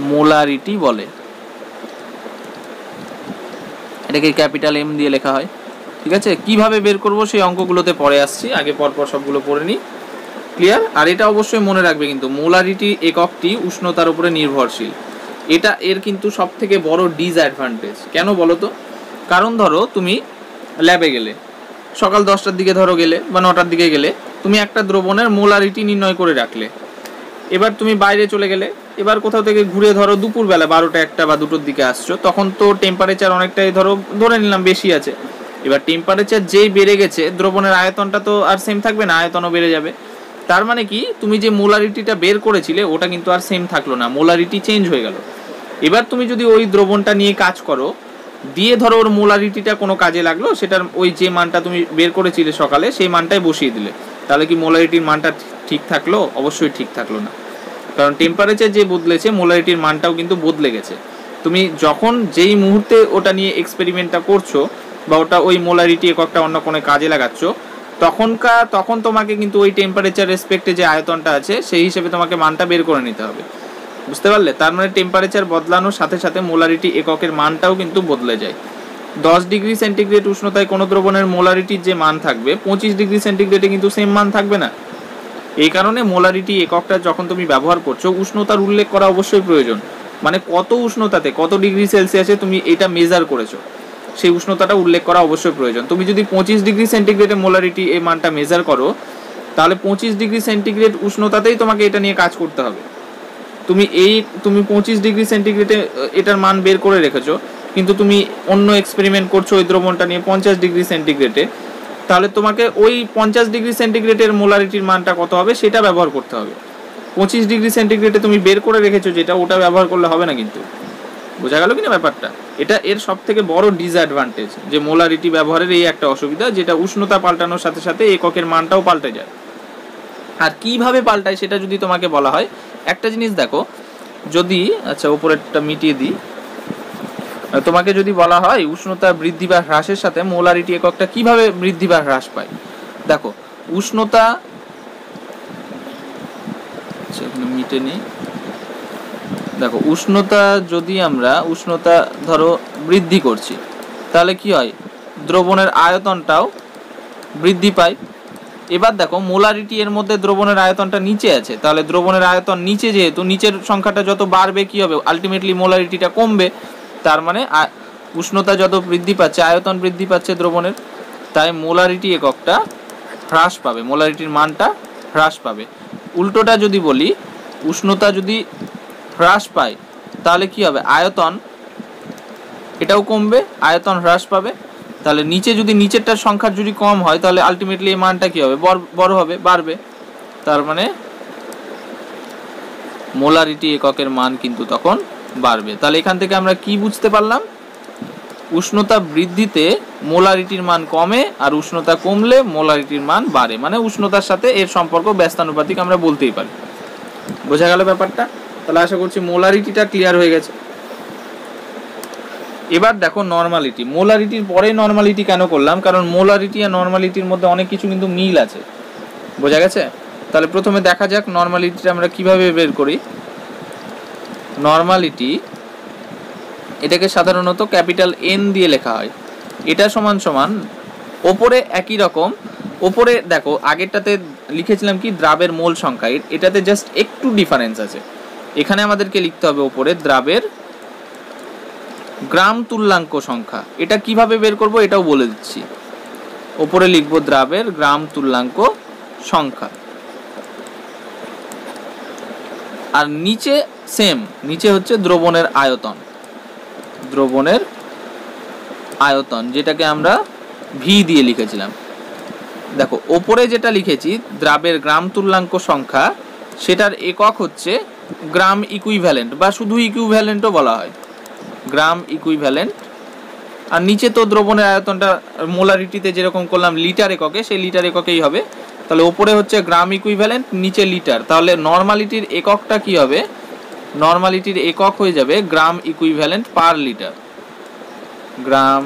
মোলারিটি বলে। এটাকে ক্যাপিটাল এম দিয়ে লেখা হয়। ঠিক আছে? কীভাবে বের করব সেই অঙ্কগুলোতে পরে আসছি। আগে পরপর সবগুলো পড়ে নিই ক্লিয়ার আর এটা অবশ্যই মনে রাখবে কিন্তু, মোলারিটি এককটি উষ্ণতার উপরে নির্ভরশীল। এটা এর কিন্তু সব থেকে বড় ডিসঅ্যাডভান্টেজ কেন বলো তো? কারণ ধরো, তুমি ল্যাবে গেলে, সকাল দশটার দিকে ধরো গেলে বা নটার দিকে গেলে, তুমি একটা দ্রবণের মোলারিটি নির্ণয় করে রাখলে। এবার তুমি বাইরে চলে গেলে, এবার কোথাও থেকে ঘুরে ধরো দুপুরবেলা বারোটা একটা বা দুটোর দিকে আসছো, তখন তো টেম্পারেচার অনেকটাই ধরো, ধরে নিলাম বেশি আছে। এবার টেম্পারেচার যেই বেড়ে গেছে, দ্রবণের আয়তনটা তো আর সেম থাকবে না, আয়তনও বেড়ে যাবে। তার মানে কি, তুমি যে মোলারিটিটা বের করেছিলে, ওটা কিন্তু আর সেম থাকল না মোলারিটি চেঞ্জ হয়ে গেল। এবার তুমি যদি ওই দ্রবণটা নিয়ে কাজ করো, দিয়ে ধরো ওর মোলারিটিটা কোনো কাজে লাগল, সেটার ওই যে মানটা তুমি বের করেছিলে সকালে, সেই মানটাই বসিয়ে দিলে। তাহলে কি মোলারিটির মানটা ঠিক থাকল? অবশ্যই ঠিক থাকল না। কারণ টেম্পারেচার যে বদলেছে মোলারিটির মানটাও কিন্তু বদলে গেছে। তুমি যখন যেই মুহূর্তে ওটা নিয়ে এক্সপেরিমেন্টটা করছ বা ওটা ওই মোলারিটি এককটা অন্য কোনো কাজে লাগাচ্ছ, তখনকার, তখন তোমাকে কিন্তু ওই টেম্পারেচার রেসপেক্টে যে আয়তনটা আছে, সেই হিসেবে তোমাকে মানটা বের করে নিতে হবে। বুঝতে পারলে? তার মানে টেম্পারেচার বদলানোর সাথে সাথে মোলারিটি এককের মানটাও কিন্তু বদলে যায়। দশ ডিগ্রি সেন্টিগ্রেড উষ্ণতায় কোনো দ্রবণের মোলারিটির যে মান থাকবে, পঁচিশ ডিগ্রি সেন্টিগ্রেডে কিন্তু সেম মান থাকবে না। এই কারণে মোলারিটি এককটা যখন তুমি ব্যবহার করছ, উষ্ণতার উল্লেখ করা অবশ্যই প্রয়োজন। মানে কত উষ্ণতাতে, কত ডিগ্রি সেলসিয়াসে তুমি এটা মেজার করেছ, সেই উষ্ণতাটা উল্লেখ করা অবশ্যই প্রয়োজন। তুমি যদি পঁচিশ ডিগ্রি সেন্টিগ্রেডে মোলারিটি এই মানটা মেজার করো, তাহলে পঁচিশ ডিগ্রি সেন্টিগ্রেড উষ্ণতাতেই তোমাকে এটা নিয়ে কাজ করতে হবে। তুমি এই, তুমি পঁচিশ ডিগ্রি সেন্টিগ্রেডে এটার মান বের করে রেখেছো, কিন্তু তুমি অন্য এক্সপেরিমেন্ট করছ ওই দ্রবণটা নিয়ে পঞ্চাশ ডিগ্রি সেন্টিগ্রেডে তাহলে তোমাকে ওই পঞ্চাশ ডিগ্রি সেন্টিগ্রেডের মোলারিটির মানটা কত হবে? সেটা ব্যবহার করতে হবে। পঁচিশ ডিগ্রি সেন্টিগ্রেডে তুমি বের করে রেখেছো যেটা, ওটা ব্যবহার করলে হবে না কিন্তু। বোঝা গেল কিনা ব্যাপারটা? এটা এর সব থেকে বড় ডিসঅ্যাডভান্টেজ যে মোলারিটি ব্যবহারের এই একটা অসুবিধা, যেটা উষ্ণতা পাল্টানোর সাথে সাথে এককের মানটাও পাল্টে যায়। আর কীভাবে পাল্টায় সেটা যদি তোমাকে বলা হয়, একটা জিনিস দেখো, যদি আচ্ছা উপরেরটা মিটিয়ে দিই। তোমাকে যদি বলা হয় উষ্ণতা বৃদ্ধি বা হ্রাসের সাথে মোলারিটি এককটা কীভাবে বৃদ্ধি বা হ্রাস পায়? দেখো, উষ্ণতা আচ্ছা মিটে নেই। দেখো, উষ্ণতা যদি আমরা, উষ্ণতা ধরো বৃদ্ধি করছি, তাহলে কি হয়? দ্রবণের আয়তনটাও বৃদ্ধি পায়। এবার দেখো, মোলারিটি এর মধ্যে দ্রবণের আয়তনটা নিচে আছে, তাহলে দ্রবণের আয়তন নিচে যেহেতু, নিচের সংখ্যাটা যত বাড়বে কি হবে? আলটিমেটলি মোলারিটিটা কমবে। তার মানে উষ্ণতা যত বৃদ্ধি পাচ্ছে, আয়তন বৃদ্ধি পাচ্ছে দ্রবণের, তাই মোলারিটি এককটা হ্রাস পাবে, মোলারিটির মানটা হ্রাস পাবে। উল্টোটা যদি বলি, উষ্ণতা যদি হ্রাস পায়, তাহলে কি হবে? আয়তন এটাও কমবে, আয়তন হ্রাস পাবে। তাহলে নিচে যদি নিচেরটার সংখ্যা যদি কম হয়, তাহলে আলটিমেটলি এই মানটা কি হবে? বড় হবে, বাড়বে। তার মানে মোলারিটি এককের মান কিন্তু তখন বাড়বে। তাহলে এখান থেকে আমরা কি বুঝতে পারলাম? উষ্ণতা বৃদ্ধিতে মোলারিটির মান কমে আর উষ্ণতা কমলে মোলারিটির মান বাড়ে। মানে উষ্ণতার সাথে এর সম্পর্ক ব্যস্তানুপাতিক আমরা বলতেই পারি। বোঝা গেল ব্যাপারটা? তাহলে আশা করছি মোলারিটিটা ক্লিয়ার হয়ে গেছে। এবার দেখো নর্মালিটি মোলারিটির পরে নর্মালিটি কেন করলাম? কারণ মোলারিটি আর নর্মালিটির মধ্যে অনেক কিছু কিন্তু মিল আছে। বোঝা গেছে? তাহলে প্রথমে দেখা যাক নর্মালিটিটা আমরা কীভাবে বের করি। নর্মালিটি এটাকে সাধারণত ক্যাপিটাল এন দিয়ে লেখা হয়। এটা সমান সমান ওপরে একই রকম। ওপরে দেখো, আগেরটাতে লিখেছিলাম কি, দ্রাবের মোল সংখ্যা। এটাতে জাস্ট একটু ডিফারেন্স আছে। এখানে আমাদেরকে লিখতে হবে ওপরে দ্রাবের গ্রাম তুল্যাঙ্ক সংখ্যা। এটা কীভাবে বের করব এটাও বলে দিচ্ছি। ওপরে লিখব দ্রাবের গ্রাম তুল্যাঙ্ক সংখ্যা। আর নিচে সেম, নিচে হচ্ছে দ্রবণের আয়তন। দ্রবণের আয়তন, যেটাকে আমরা ভি দিয়ে লিখেছিলাম। দেখো, ওপরে যেটা লিখেছি, দ্রাবের গ্রাম তুল্যাঙ্ক সংখ্যা, সেটার একক হচ্ছে গ্রাম ইকুইভ্যালেন্ট বা শুধু ইকুইভ্যালেন্টও বলা হয়। গ্রাম ইকুইভ্যালেন্ট আর নিচে তো দ্রবণের আয়তনটা মোলারিটিতে যেরকম করলাম, লিটার এককে, সেই লিটার এককেই হবে। তাহলে ওপরে হচ্ছে গ্রাম ইকুইভ্যালেন্ট নিচে লিটার। তাহলে নর্মালিটির এককটা কি হবে? নর্মালিটির একক হয়ে যাবে gram equivalent per litre gram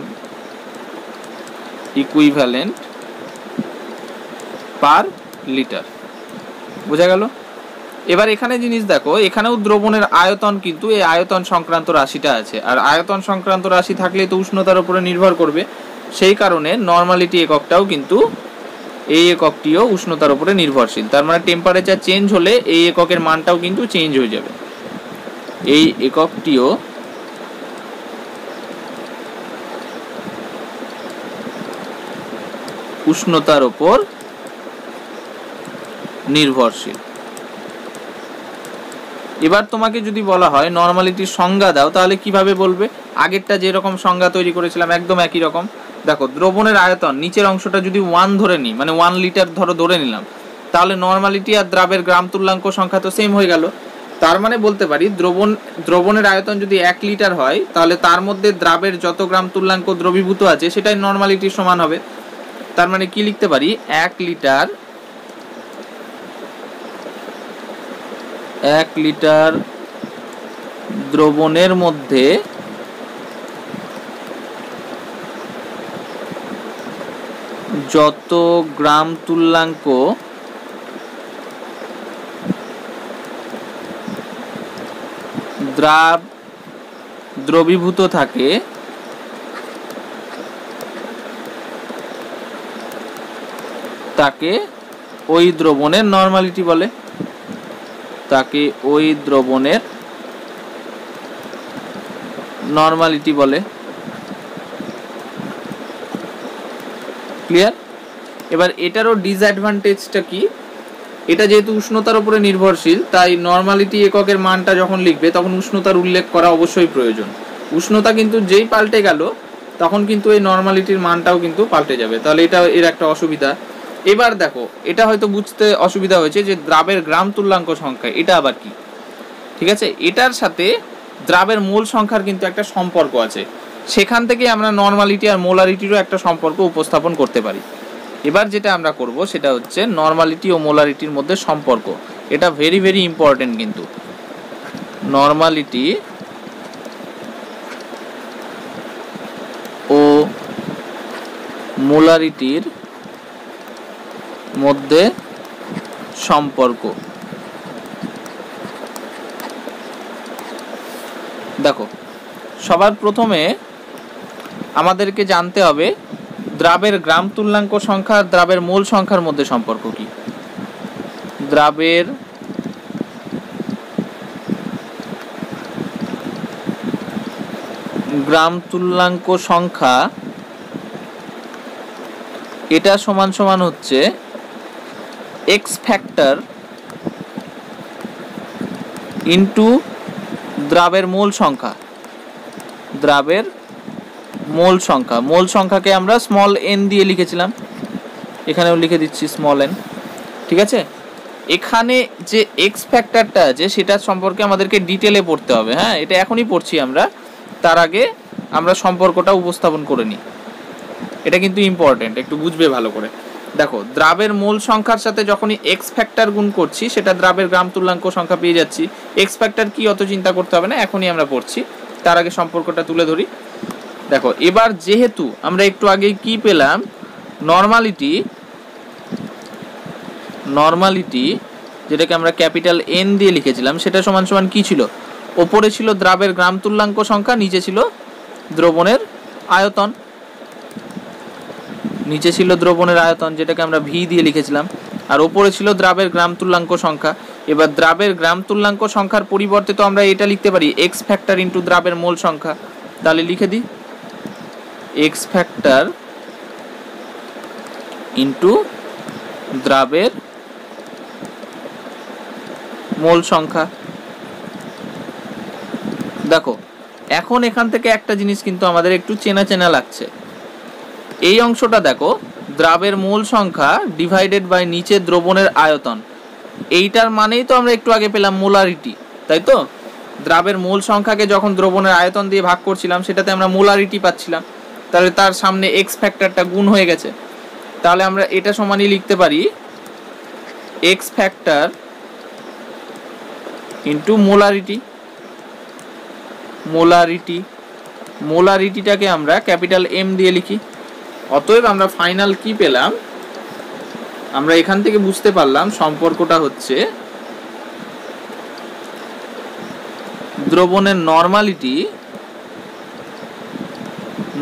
equivalent per litre বোঝা গেল? এবার এখানে জিনিস দেখো, এখানেও দ্রবণের আয়তন কিন্তু এই আয়তন সংক্রান্ত রাশিটা আছে। আর আয়তন সংক্রান্ত রাশি থাকলে তো উষ্ণতার উপরে নির্ভর করবে। সেই কারণে নর্মালিটি এককটাও কিন্তু এই এককটিও উষ্ণতার উপরে নির্ভরশীল। তার মানে টেম্পারেচার চেঞ্জ হলে এই এককের মানটাও কিন্তু চেঞ্জ হয়ে যাবে। এই এককটিও উষ্ণতার উপর নির্ভরশীল। এবার তোমাকে যদি বলা হয় নর্মালিটির সংজ্ঞা দাও, তাহলে কীভাবে বলবে? আগেরটা যেরকম সংজ্ঞা তৈরি করেছিলাম, একদম একই রকম। দেখো, দ্রবণের আয়তন, নিচের অংশটা যদি ওয়ান ধরে নিই মানে ওয়ান লিটার ধরো ধরে নিলাম, তাহলে নর্মালিটি আর দ্রাবের গ্রাম তুল্যাঙ্ক সংখ্যা তো সেম হয়ে গেল। তার মানে বলতে পারি, দ্রবণ, দ্রবণের আয়তন যদি এক লিটার হয়, তাহলে তার মধ্যে দ্রাবের যত গ্রাম তুল্যাঙ্ক দ্রবীভূত আছে, সেটাই নর্মালিটির সমান হবে। তার মানে কি লিখতে পারি? এক লিটার এক লিটার দ্রবণের মধ্যে যত গ্রাম তুল্যাঙ্ক দ্রাব দ্রবীভূত থাকে। তাকে ওই দ্রবণের নর্মালিটি বলে। তাকে ওই দ্রবণের নর্মালিটি বলে। ক্লিয়ার এবার এটারও ডিসঅ্যাডভান্টেজটা কি? এটা যেহেতু উষ্ণতার উপরে নির্ভরশীল, তাই নর্মালিটি এককের মানটা যখন লিখবে, তখন উষ্ণতার উল্লেখ করা অবশ্যই প্রয়োজন। উষ্ণতা কিন্তু যেই পাল্টে গেল, তখন কিন্তু এই নর্মালিটির মানটাও কিন্তু পাল্টে যাবে। তাহলে এটা এর একটা অসুবিধা। এবার দেখো, এটা হয়তো বুঝতে অসুবিধা হয়েছে যে দ্রাবের গ্রাম তুল্যাঙ্ক সংখ্যা, এটা আবার কি? ঠিক আছে? এটার সাথে দ্রাবের মূল সংখ্যার কিন্তু একটা সম্পর্ক আছে। সেখান থেকে আমরা নর্মালিটি আর মোলারিটিরও একটা সম্পর্ক উপস্থাপন করতে পারি। এবার যেটা আমরা করব, সেটা হচ্ছে নর্মালিটি ও মোলারিটির মধ্যে সম্পর্ক। এটা ভেরি ভেরি ইম্পর্টেন্ট কিন্তু। নর্মালিটি ও মোলারিটির মধ্যে সম্পর্ক। দেখো, সবার প্রথমে আমাদেরকে জানতে হবে দ্রাবের গ্রাম তুল্যাঙ্ক সংখ্যা, দ্রাবের মূল সংখ্যার মধ্যে সম্পর্ক কি? দ্রাবের গ্রাম তুল্যাঙ্ক সংখ্যা এটা সমান সমান হচ্ছে এক্স ফ্যাক্টর ইন্টু দ্রাবের মূল সংখ্যা। দ্রাবের মোল সংখ্যা। মোল সংখ্যাকে আমরা স্মল এন দিয়ে লিখেছিলাম। এখানেও লিখে দিচ্ছি স্মল এন ঠিক আছে? এখানে যে এক্স ফ্যাক্টরটা আছে সেটার সম্পর্কে আমাদেরকে ডিটেলে পড়তে হবে। হ্যাঁ এটা এখনই পড়ছি আমরা। তার আগে আমরা সম্পর্কটা উপস্থাপন করে নিই। এটা কিন্তু ইম্পর্টেন্ট একটু বুঝবে ভালো করে। দেখো, দ্রাবের মূল সংখ্যার সাথে যখনই এক্স ফ্যাক্টর গুণ করছি, সেটা দ্রাবের গ্রাম তুল্যাঙ্ক সংখ্যা পেয়ে যাচ্ছি। এক্স ফ্যাক্টর কি অত চিন্তা করতে হবে না, এখনই আমরা পড়ছি। তার আগে সম্পর্কটা তুলে ধরি। দেখো, এবার যেহেতু আমরা একটু আগে কি পেলাম? নর্মালিটি নর্মালিটি যেটাকে আমরা ক্যাপিটাল এন দিয়ে লিখেছিলাম, সেটা সমান সমান কি ছিল? ওপরে ছিল দ্রাবের গ্রাম তুল্যাঙ্ক সংখ্যা, নিচে ছিল দ্রবণের আয়তন। নিচে ছিল দ্রবণের আয়তন, যেটাকে আমরা ভি দিয়ে লিখেছিলাম, আর ওপরে ছিল দ্রাবের গ্রাম তুল্যাঙ্ক সংখ্যা। এবার দ্রাবের গ্রাম তুল্যাঙ্ক সংখ্যার পরিবর্তে তো আমরা এটা লিখতে পারি এক্স ফ্যাক্টর ইন্টু দ্রাবের মোল সংখ্যা। তাহলে লিখে দিই। এক্স ফ্যাক্টর ইন্টু দ্রাবের মোল সংখ্যা। দেখো, এখন এখান থেকে একটা জিনিস কিন্তু আমাদের একটু চেনা চেনা লাগছে। এই অংশটা দেখো, দ্রাবের মূল সংখ্যা ডিভাইডেড বাই নিচে দ্রবণের আয়তন। এইটার মানেই তো আমরা একটু আগে পেলাম মোলারিটি তাই তো? দ্রাবের মূল সংখ্যাকে যখন দ্রবণের আয়তন দিয়ে ভাগ করছিলাম, সেটাতে আমরা মোলারিটি পাচ্ছিলাম। তাহলে তার সামনে এক্স ফ্যাক্টরটা গুণ হয়ে গেছে। তাহলে আমরা এটা সমানই লিখতে পারি। X factor into molarity molarity মোলারিটিটাকে আমরা ক্যাপিটাল এম দিয়ে লিখি। অতএব আমরা ফাইনাল কি পেলাম? আমরা এখান থেকে বুঝতে পারলাম সম্পর্কটা হচ্ছে দ্রবণের নর্মালিটি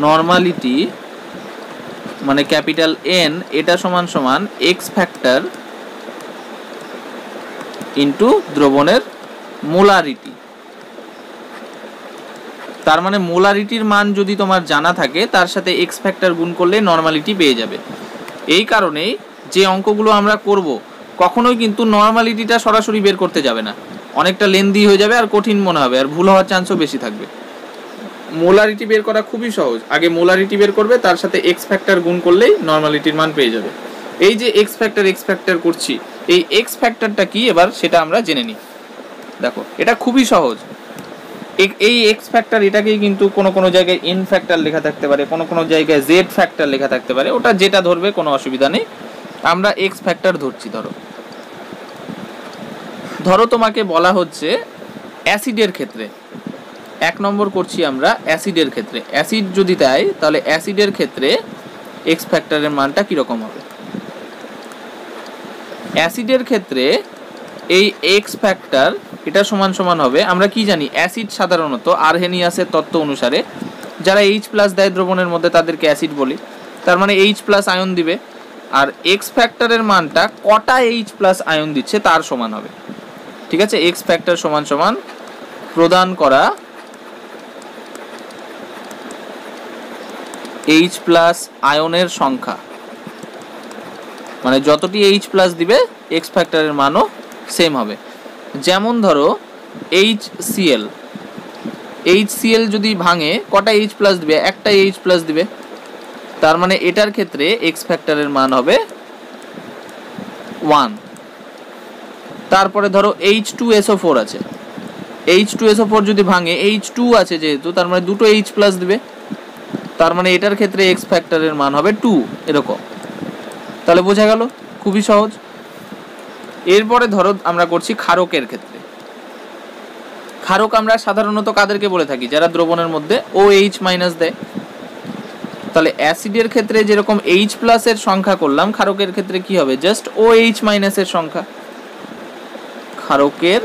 নর্মালিটি মানে ক্যাপিটাল এন এটা সমান সমান এক্স ফ্যাক্টর ইন্টু দ্রবণের মোলারিটি তার মানে মোলারিটির মান যদি তোমার জানা থাকে, তার সাথে এক্স ফ্যাক্টর গুণ করলে নর্মালিটি পেয়ে যাবে। এই কারণেই যে অঙ্কগুলো আমরা করব, কখনোই কিন্তু নর্মালিটিটা সরাসরি বের করতে যাবে না। অনেকটা লেন্দি হয়ে যাবে আর কঠিন মনে হবে, আর ভুল হওয়ার চান্সও বেশি থাকবে। মোলারিটি বের করা খুবই সহজ। আগে মোলারিটি বের করবে, তার সাথে এক্স ফ্যাক্টর গুণ করলেই নর্মালিটির মান পেয়ে যাবে। এই যে এক্স ফ্যাক্টর এক্স ফ্যাক্টর করছি, এই এক্স ফ্যাক্টরটা কি এবার সেটা আমরা জেনে নিই। দেখো, এটা খুবই সহজ। এই এক্স ফ্যাক্টর এটাকেই কিন্তু কোনো কোনো জায়গায় এন ফ্যাক্টর লেখা থাকতে পারে, কোনো কোনো জায়গায় জেড ফ্যাক্টর লেখা থাকতে পারে, ওটা যেটা ধরবে কোনো অসুবিধা নেই। আমরা এক্স ফ্যাক্টর ধরছি, ধরো। ধরো তোমাকে বলা হচ্ছে অ্যাসিডের ক্ষেত্রে। এক নম্বর করছি আমরা অ্যাসিডের ক্ষেত্রে। অ্যাসিড যদি দেয়, তাহলে অ্যাসিডের ক্ষেত্রে এক্স ফ্যাক্টরের মানটা কীরকম হবে? অ্যাসিডের ক্ষেত্রে এই এক্স ফ্যাক্টর এটা সমান সমান হবে, আমরা কি জানি, অ্যাসিড সাধারণত আরহেনিয়াসের তত্ত্ব অনুসারে যারা এইচ প্লাস দেয় দ্রবণের মধ্যে তাদেরকে অ্যাসিড বলি। তার মানে এইচ প্লাস আয়ন দিবে। আর এক্স ফ্যাক্টরের মানটা কটা এইচ প্লাস আয়ন দিচ্ছে তার সমান হবে। ঠিক আছে? এক্স ফ্যাক্টর সমান সমান প্রদান করা এইচ প্লাস আয়নের সংখ্যা। মানে যতটি এইচ প্লাস দিবে এক্স ফ্যাক্টরের মানও সেম হবে। যেমন ধরো এইচ সিএল এইচ সিএল যদি ভাঙে, কটা এইচ প্লাস দিবে? একটা এইচ প্লাস দিবে। তার মানে এটার ক্ষেত্রে এক্স ফ্যাক্টরের মান হবে ওয়ান তারপরে ধরো এইচ টু এসও ফোর আছে। এইচ টু এসও ফোর যদি ভাঙে এইচ টু আছে যেহেতু, তার মানে দুটো এইচ প্লাস দিবে। তার মানে এটার ক্ষেত্রে এক্স ফ্যাক্টরের মান হবে টু এরকম। তাহলে বোঝা গেল? খুবই সহজ। এরপরে ধরো আমরা করছি ক্ষারকের ক্ষেত্রে। ক্ষারক আমরা সাধারণত কাদেরকে বলে থাকি? যারা দ্রবণের মধ্যে ও এইচ মাইনাস দেয়। তাহলে অ্যাসিডের ক্ষেত্রে যেরকম এইচ প্লাসের সংখ্যা করলাম, ক্ষারকের ক্ষেত্রে কি হবে? জাস্ট ও এইচ মাইনাসের সংখ্যা। ক্ষারকের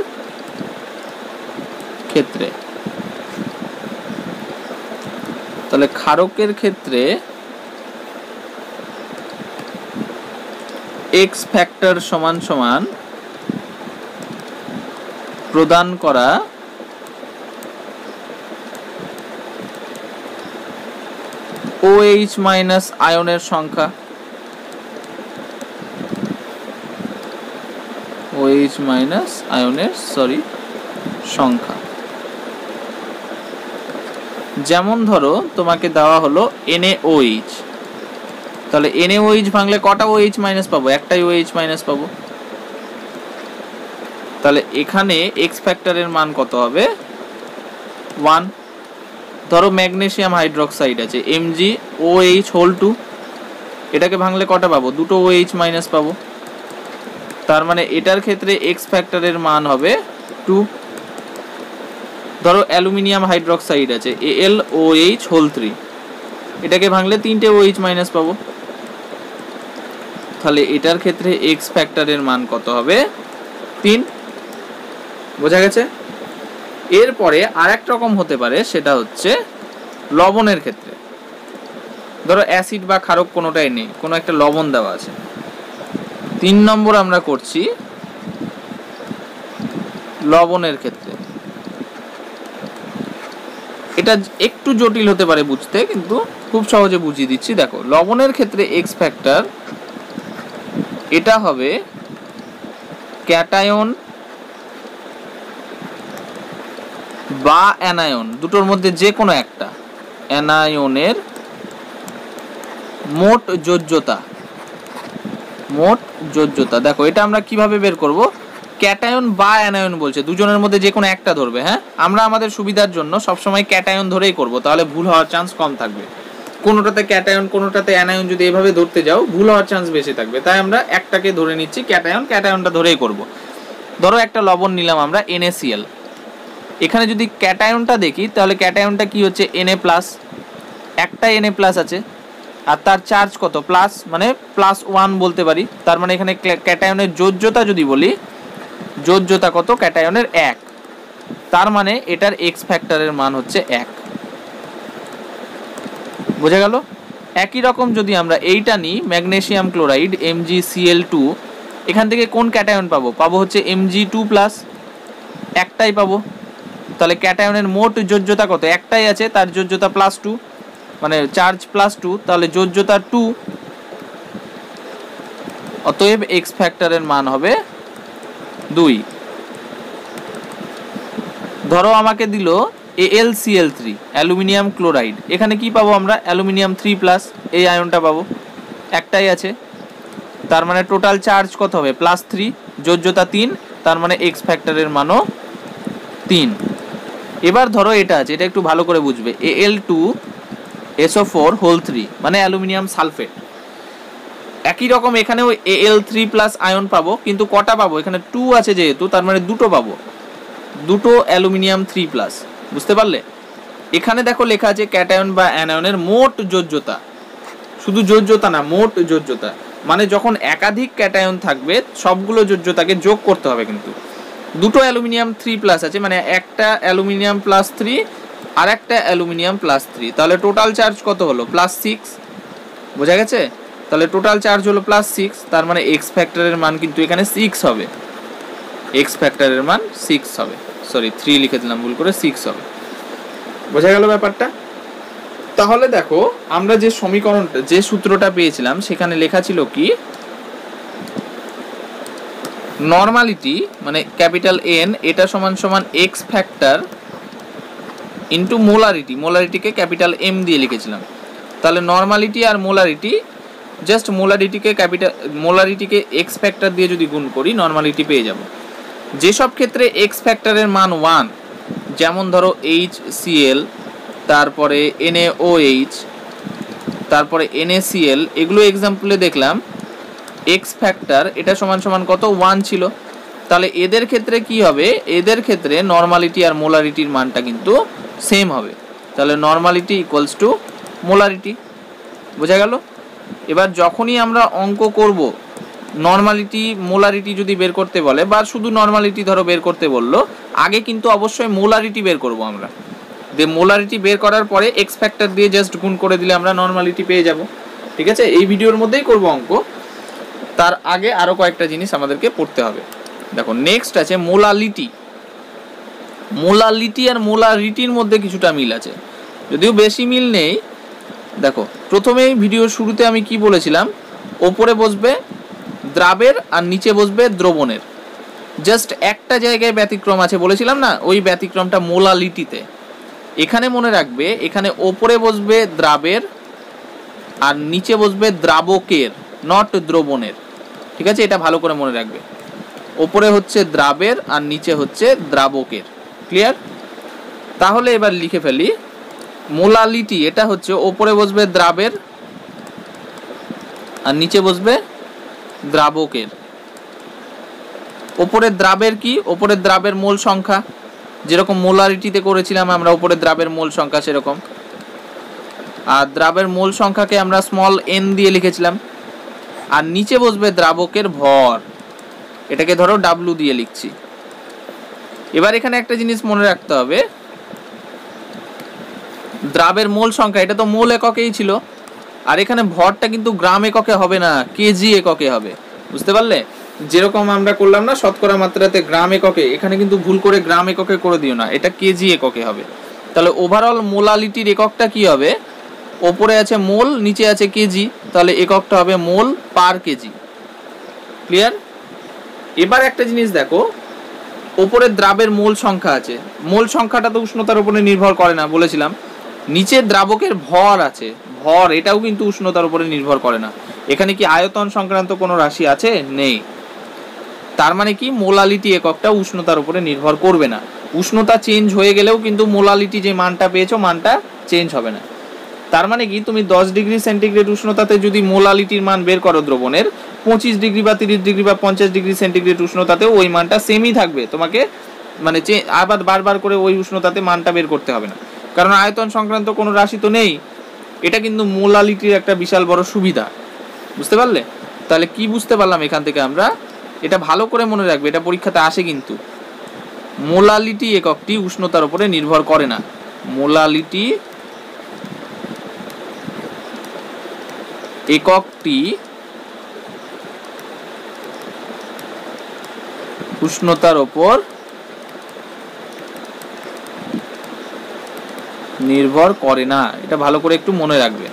ক্ষেত্রে। তাহলে ক্ষারকের ক্ষেত্রে এক্স ফ্যাক্টর সমান সমান প্রদান করা ও এইচ মাইনাস আয়নের সংখ্যা। ও এইচ মাইনাস আয়নের সরি সংখ্যা। যেমন ধরো, তোমাকে দেওয়া হলো এনএওএইচ তাহলে এনএওএইচ ভাঙলে কটা ওএইচ মাইনাস পাবো? একটাই ওএইচ মাইনাস পাবো। তাহলে এখানে এক্স ফ্যাক্টরের মান কত হবে? ওয়ান ধরো ম্যাগনেসিয়াম হাইড্রোক্সাইড আছে Mg O H whole two এটাকে ভাঙলে কটা পাবো? দুটো ও এইচ মাইনাস পাবো। তার মানে এটার ক্ষেত্রে এক্স ফ্যাক্টরের মান হবে টু ধরো অ্যালুমিনিয়াম হাইড্রক্সাইড আছে, A L O H whole three. এটাকে ভাঙলে তিনটে ও এইচ মাইনাস পাবো। তাহলে এটার ক্ষেত্রে এক্স ফ্যাক্টরের মান কত হবে? তিন। বোঝা গেছে? এরপরে আর এক রকম হতে পারে, সেটা হচ্ছে লবণের ক্ষেত্রে। ধরো অ্যাসিড বা ক্ষারক কোনোটাই নেই, কোনো একটা লবণ দেওয়া আছে। তিন নম্বর আমরা করছি লবণের ক্ষেত্রে। এটা একটু জটিল হতে পারে বুঝতে, কিন্তু খুব সহজে বুঝিয়ে দিচ্ছি। দেখো, লবণের ক্ষেত্রে এক্স ফ্যাক্টর এটা হবে ক্যাটায়ন বা অ্যানায়ন, দুটোর মধ্যে যে কোনো একটা। অ্যানায়নের মোট যোজ্যতা মোট যোজ্যতা দেখো, এটা আমরা কীভাবে বের করব? ক্যাটায়ন বা অ্যানায়ন বলছে। দুজনের মধ্যে যে কোনো একটা ধরবে হ্যাঁ? আমরা আমাদের সুবিধার জন্য সবসময় ক্যাটায়ন ধরেই করব, তাহলে ভুল হওয়ার চান্স কম থাকবে। কোনোটাতে ক্যাটায়ন, কোনোটাতে অ্যানায়ন যদি এভাবে ধরতে যাও, ভুল হওয়ার চান্স বেশি থাকবে। তাই আমরা একটাকে ধরে নিচ্ছি, ক্যাটায়ন, ক্যাটায়নটা ধরেই করব। ধরো একটা লবণ নিলাম আমরা, NaCl এখানে যদি ক্যাটায়নটা দেখি, তাহলে ক্যাটায়নটা কি হচ্ছে? Na প্লাস একটা Na প্লাস আছে। আর তার চার্জ কত? প্লাস মানে প্লাস ওয়ান বলতে পারি। তার মানে এখানে ক্যাটায়নের যোজ্যতা যদি বলি যোজ্যতা কত? ক্যাটায়নের এক। তার মানে এটার এক্স ফ্যাক্টরের মান হচ্ছে এক। বোঝা গেল? একই রকম যদি আমরা এইটা নিই ম্যাগনেশিয়াম ক্লোরাইড এমজিসিএল টু এখান থেকে কোন ক্যাটায়ন পাবো? পাবো হচ্ছে এমজি টু প্লাস একটাই পাবো। তাহলে ক্যাটায়নের মোট যোজ্যতা কত? একটাই আছে, তার যোজ্যতা প্লাস টু মানে চার্জ প্লাস টু তাহলে যোজ্যতা টু অতএব এক্স ফ্যাক্টরের মান হবে দুই। ধরো আমাকে দিল L CL three aluminium chloride. এখানে কি পাবো আমরা? অ্যালুমিনিয়াম থ্রি প্লাস এই আয়নটা পাবো। একটাই আছে। তার মানে টোটাল চার্জ কত হবে? প্লাস থ্রি যোজ্যতা তিন, তার মানে এক্স ফ্যাক্টরের মানও তিন। এবার ধরো এটা আছে, এটা একটু ভালো করে বুঝবে। A L two SO four whole three মানে অ্যালুমিনিয়াম সালফেট। একই রকম এখানেও এল থ্রি প্লাস আয়ন পাবো, কিন্তু কটা পাবো? এখানে টু আছে যেহেতু, তার মানে দুটো পাবো। দুটো অ্যালুমিনিয়াম থ্রি প্লাস বুঝতে পারলে? এখানে দেখো লেখা আছে ক্যাটায়ন বা অ্যানায়নের মোট যোজ্যতা। শুধু যোজ্যতা না, মোট যোজ্যতা। মানে যখন একাধিক ক্যাটায়ন থাকবে, সবগুলো যোজ্যতাকে যোগ করতে হবে কিন্তু। দুটো অ্যালুমিনিয়াম থ্রি প্লাস আছে মানে একটা অ্যালুমিনিয়াম প্লাস থ্রি আর একটা অ্যালুমিনিয়াম প্লাস থ্রি তাহলে টোটাল চার্জ কত হলো? প্লাস সিক্স বোঝা গেছে? তাহলে টোটাল চার্জ হলো প্লাস সিক্স তার মানে এক্স ফ্যাক্টরের মান কিন্তু এখানে সিক্স হবে। এক্স ফ্যাক্টরের মান সিক্স হবে। সরি থ্রি লিখে দিলাম, ভুল করে সিক্স হবে। বোঝা গেল ব্যাপারটা? তাহলে দেখো, আমরা যে সমীকরণটা, যে সূত্রটা পেয়েছিলাম, সেখানে লেখা ছিল কি? নর্মালিটি মানে ক্যাপিটাল এন এটা সমান সমান এক্স ফ্যাক্টর ইন্টু মোলারিটি মোলারিটিকে ক্যাপিটাল এম দিয়ে লিখেছিলাম। তাহলে নর্মালিটি আর মোলারিটি জাস্ট মোলারিটিকে ক্যাপিটাল, মোলারিটিকে এক্স ফ্যাক্টর দিয়ে যদি গুণ করি নর্মালিটি পেয়ে যাব। যেসব ক্ষেত্রে এক্স ফ্যাক্টরের মান ওয়ান যেমন ধরো এইচ সিএল তারপরে এনএওএইচ তারপরে এনএসিএল এগুলো এক্সাম্পলে দেখলাম এক্স ফ্যাক্টর এটা সমান সমান কত? ওয়ান ছিল। তাহলে এদের ক্ষেত্রে কি হবে? এদের ক্ষেত্রে নর্মালিটি আর মোলারিটির মানটা কিন্তু সেম হবে। তাহলে নর্মালিটি ইকুয়ালস টু মোলারিটি বোঝা গেল? এবার যখনই আমরা অঙ্ক করব নর্মালিটি মোলারিটি যদি বের করতে বলে, বা শুধু নর্মালিটি ধরো বের করতে বলল, আগে কিন্তু অবশ্যই মোলারিটি বের করব আমরা। যে মোলারিটি বের করার পরে এক্স ফ্যাক্টর দিয়ে জাস্ট গুণ করে দিলে আমরা নর্মালিটি পেয়ে যাব। ঠিক আছে? এই ভিডিওর মধ্যেই করব অঙ্ক। তার আগে আরও কয়েকটা জিনিস আমাদেরকে পড়তে হবে। দেখো নেক্সট আছে মোলালিটি মোলালিটি আর মোলারিটির মধ্যে কিছুটা মিল আছে। যদিও বেশি মিল নেই দেখো, প্রথমেই ভিডিও শুরুতে আমি কি বলেছিলাম? ওপরে বসবে দ্রাবের আর নিচে বসবে দ্রবণের। জাস্ট একটা জায়গায় ব্যতিক্রম আছে বলেছিলাম না? ওই ব্যতিক্রমটা মোলালিটিতে। এখানে মনে রাখবে, এখানে ওপরে বসবে দ্রাবের আর নিচে বসবে দ্রাবকের নট দ্রবণের। ঠিক আছে? এটা ভালো করে মনে রাখবে। ওপরে হচ্ছে দ্রাবের আর নিচে হচ্ছে দ্রাবকের। ক্লিয়ার তাহলে এবার লিখে ফেলি। মোলালিটি, এটা হচ্ছে ওপরে বসবে দ্রাবের আর নিচে বসবে দ্রাবকের। ওপরের দ্রাবের কি? ওপরের দ্রাবের মোল সংখ্যা। যেরকম মোলারিটিতে করেছিলাম আমরা ওপরের দ্রাবের মোল সংখ্যা সেরকম। আর দ্রাবের মোল সংখ্যাকে আমরা স্মল এন দিয়ে লিখেছিলাম। আর নিচে বসবে দ্রাবকের ভর। এটাকে ধরো ডাব্লু দিয়ে লিখছি। এবার এখানে একটা জিনিস মনে রাখতে হবে। দ্রাবের মোল সংখ্যা, এটা তো মোল এককেই ছিল। আর এখানে ভরটা কিন্তু গ্রাম এককে হবে না, কেজি এককে হবে। বুঝতে পারলে? যেরকম আমরা করলাম না, শতকরা মাত্রাতে গ্রাম এককে, এখানে কিন্তু ভুল করে গ্রাম এককে করে দিও না, এটা কেজি এককে হবে। তাহলে ওভারঅল মোলালিটির এককটা কি হবে? ওপরে আছে মোল, নিচে আছে কেজি, তাহলে এককটা হবে মোল পার কেজি। ক্লিয়ার এবার একটা জিনিস দেখো, ওপরে দ্রাবের মোল সংখ্যা আছে। মোল সংখ্যাটা তো উষ্ণতার উপরে নির্ভর করে না, বলেছিলাম। নিচে দ্রাবকের ভর আছে। ভর, এটাও কিন্তু উষ্ণতার উপরে নির্ভর করে না। এখানে কি আয়তন সংক্রান্ত কোনো রাশি আছে? নেই। তার মানে কি? মোলালিটি এককটা উষ্ণতার উপরে নির্ভর করবে না। উষ্ণতা চেঞ্জ হয়ে গেলেও কিন্তু মোলালিটি যে মানটা পেয়েছ, মানটা চেঞ্জ হবে না। তার মানে কি? তুমি দশ ডিগ্রি সেন্টিগ্রেড উষ্ণতাতে যদি মোলালিটির মান বের করো দ্রবণের, পঁচিশ ডিগ্রি বা তিরিশ ডিগ্রি বা পঞ্চাশ ডিগ্রি সেন্টিগ্রেড উষ্ণতাতে ওই মানটা সেমই থাকবে। তোমাকে মানে আবার বারবার করে ওই উষ্ণতাতে মানটা বের করতে হবে না। কারণ আয়তন সংক্রান্ত কোনো রাশি তো নেই। এটা কিন্তু মোলালিটির একটা বিশাল বড় সুবিধা। বুঝতে পারলে? তাহলে কি বুঝতে পারলাম এখান থেকে আমরা? এটা ভালো করে মনে রাখবে, এটা পরীক্ষাতে আসে কিন্তু। মোলালিটি এককটি উষ্ণতার উপরে নির্ভর করে না। মোলালিটি এককটি উষ্ণতার ওপর নির্ভর করে না। এটা ভালো করে একটু মনে রাখবে।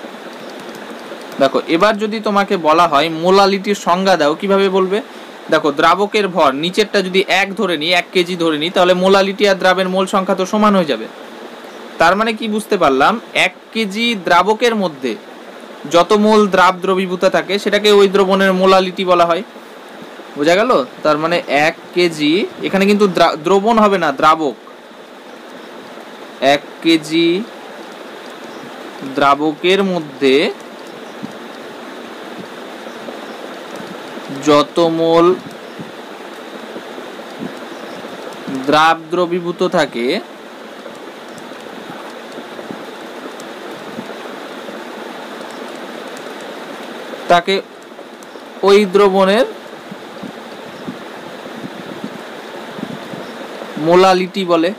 দেখো, এবার যদি তোমাকে বলা হয় মোলালিটির সংজ্ঞা দাও, কীভাবে বলবে? দেখো, দ্রাবকের ভর, নিচেরটা যদি এক ধরে নিই, এক কেজি ধরে নিই, তাহলে মোলালিটি আর দ্রাবের মোল সংখ্যা তো সমান হয়ে যাবে। তার মানে কি বুঝতে পারলাম? এক কেজি দ্রাবকের মধ্যে যত মোল দ্রাব দ্রবীভূত থাকে, সেটাকে ওই দ্রবণের মোলালিটি বলা হয়। বোঝা গেল? তার মানে এক কেজি, এখানে কিন্তু দ্রবণ হবে না, দ্রাবক। এক কেজি দ্রাবকের মধ্যে যত মোল দ্রাব দ্রবীভূত থাকে তাকে ওই দ্রবণের মোলালিটি বলে।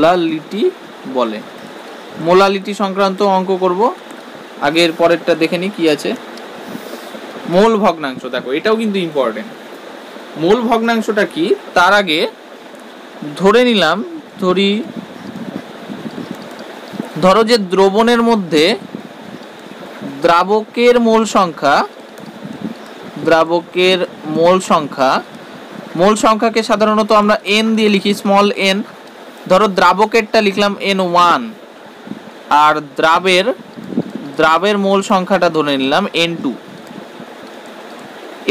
মোলালিটি বলে। মোলালিটি সংক্রান্ত অঙ্ক করব। আগের পরেরটা দেখে নি কি আছে। মূল ভগ্নাংশ, দেখো, এটাও কিন্তু ইম্পর্টেন্ট মূল ভগ্নাংশটা কি? তার আগে ধরে নিলাম, ধরি, ধরো যে দ্রবণের মধ্যে দ্রাবকের মোল সংখ্যা, দ্রাবকের মোল সংখ্যা, মোল সংখ্যাকে সাধারণত আমরা এন দিয়ে লিখি স্মল এন ধরো দ্রাবকেরটা লিখলাম এন ওয়ান আর দ্রাবের দ্রাবের মোল সংখ্যাটা ধরে নিলাম এন টু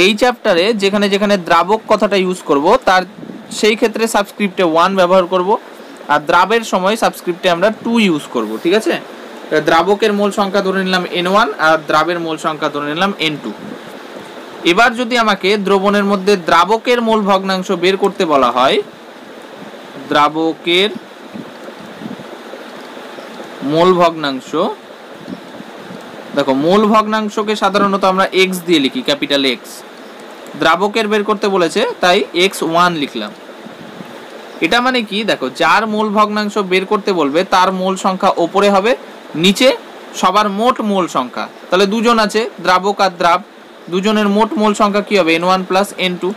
এই চ্যাপ্টারে যেখানে যেখানে দ্রাবক কথাটা ইউজ করব, তার সেই ক্ষেত্রে সাবস্ক্রিপ্টে ওয়ান ব্যবহার করব, আর দ্রাবের সময় সাবস্ক্রিপ্টে আমরা টু ইউজ করব, ঠিক আছে? দ্রাবকের মোল সংখ্যা ধরে নিলাম এন ওয়ান আর দ্রাবের মোল সংখ্যা ধরে নিলাম এন টু এবার যদি আমাকে দ্রবণের মধ্যে দ্রাবকের মোল ভগ্নাংশ বের করতে বলা হয় দ্রাবকের মোল ভগ্নাংশ। দেখো, মোল ভগ্নাংশকে সাধারণত আমরা এক্স দিয়ে লিখি, ক্যাপিটাল এক্স দ্রাবকের বের করতে বলেছে, তাই এক্স ওয়ান লিখলাম। এটা মানে কি? দেখো, যার মোল ভগ্নাংশ বের করতে বলবে, তার মোল সংখ্যা ওপরে হবে, নিচে সবার মোট মোল সংখ্যা। তাহলে দুজন আছে, দ্রাবক আর দ্রাব। দুজনের মোট মোল সংখ্যা কি হবে? N one plus N two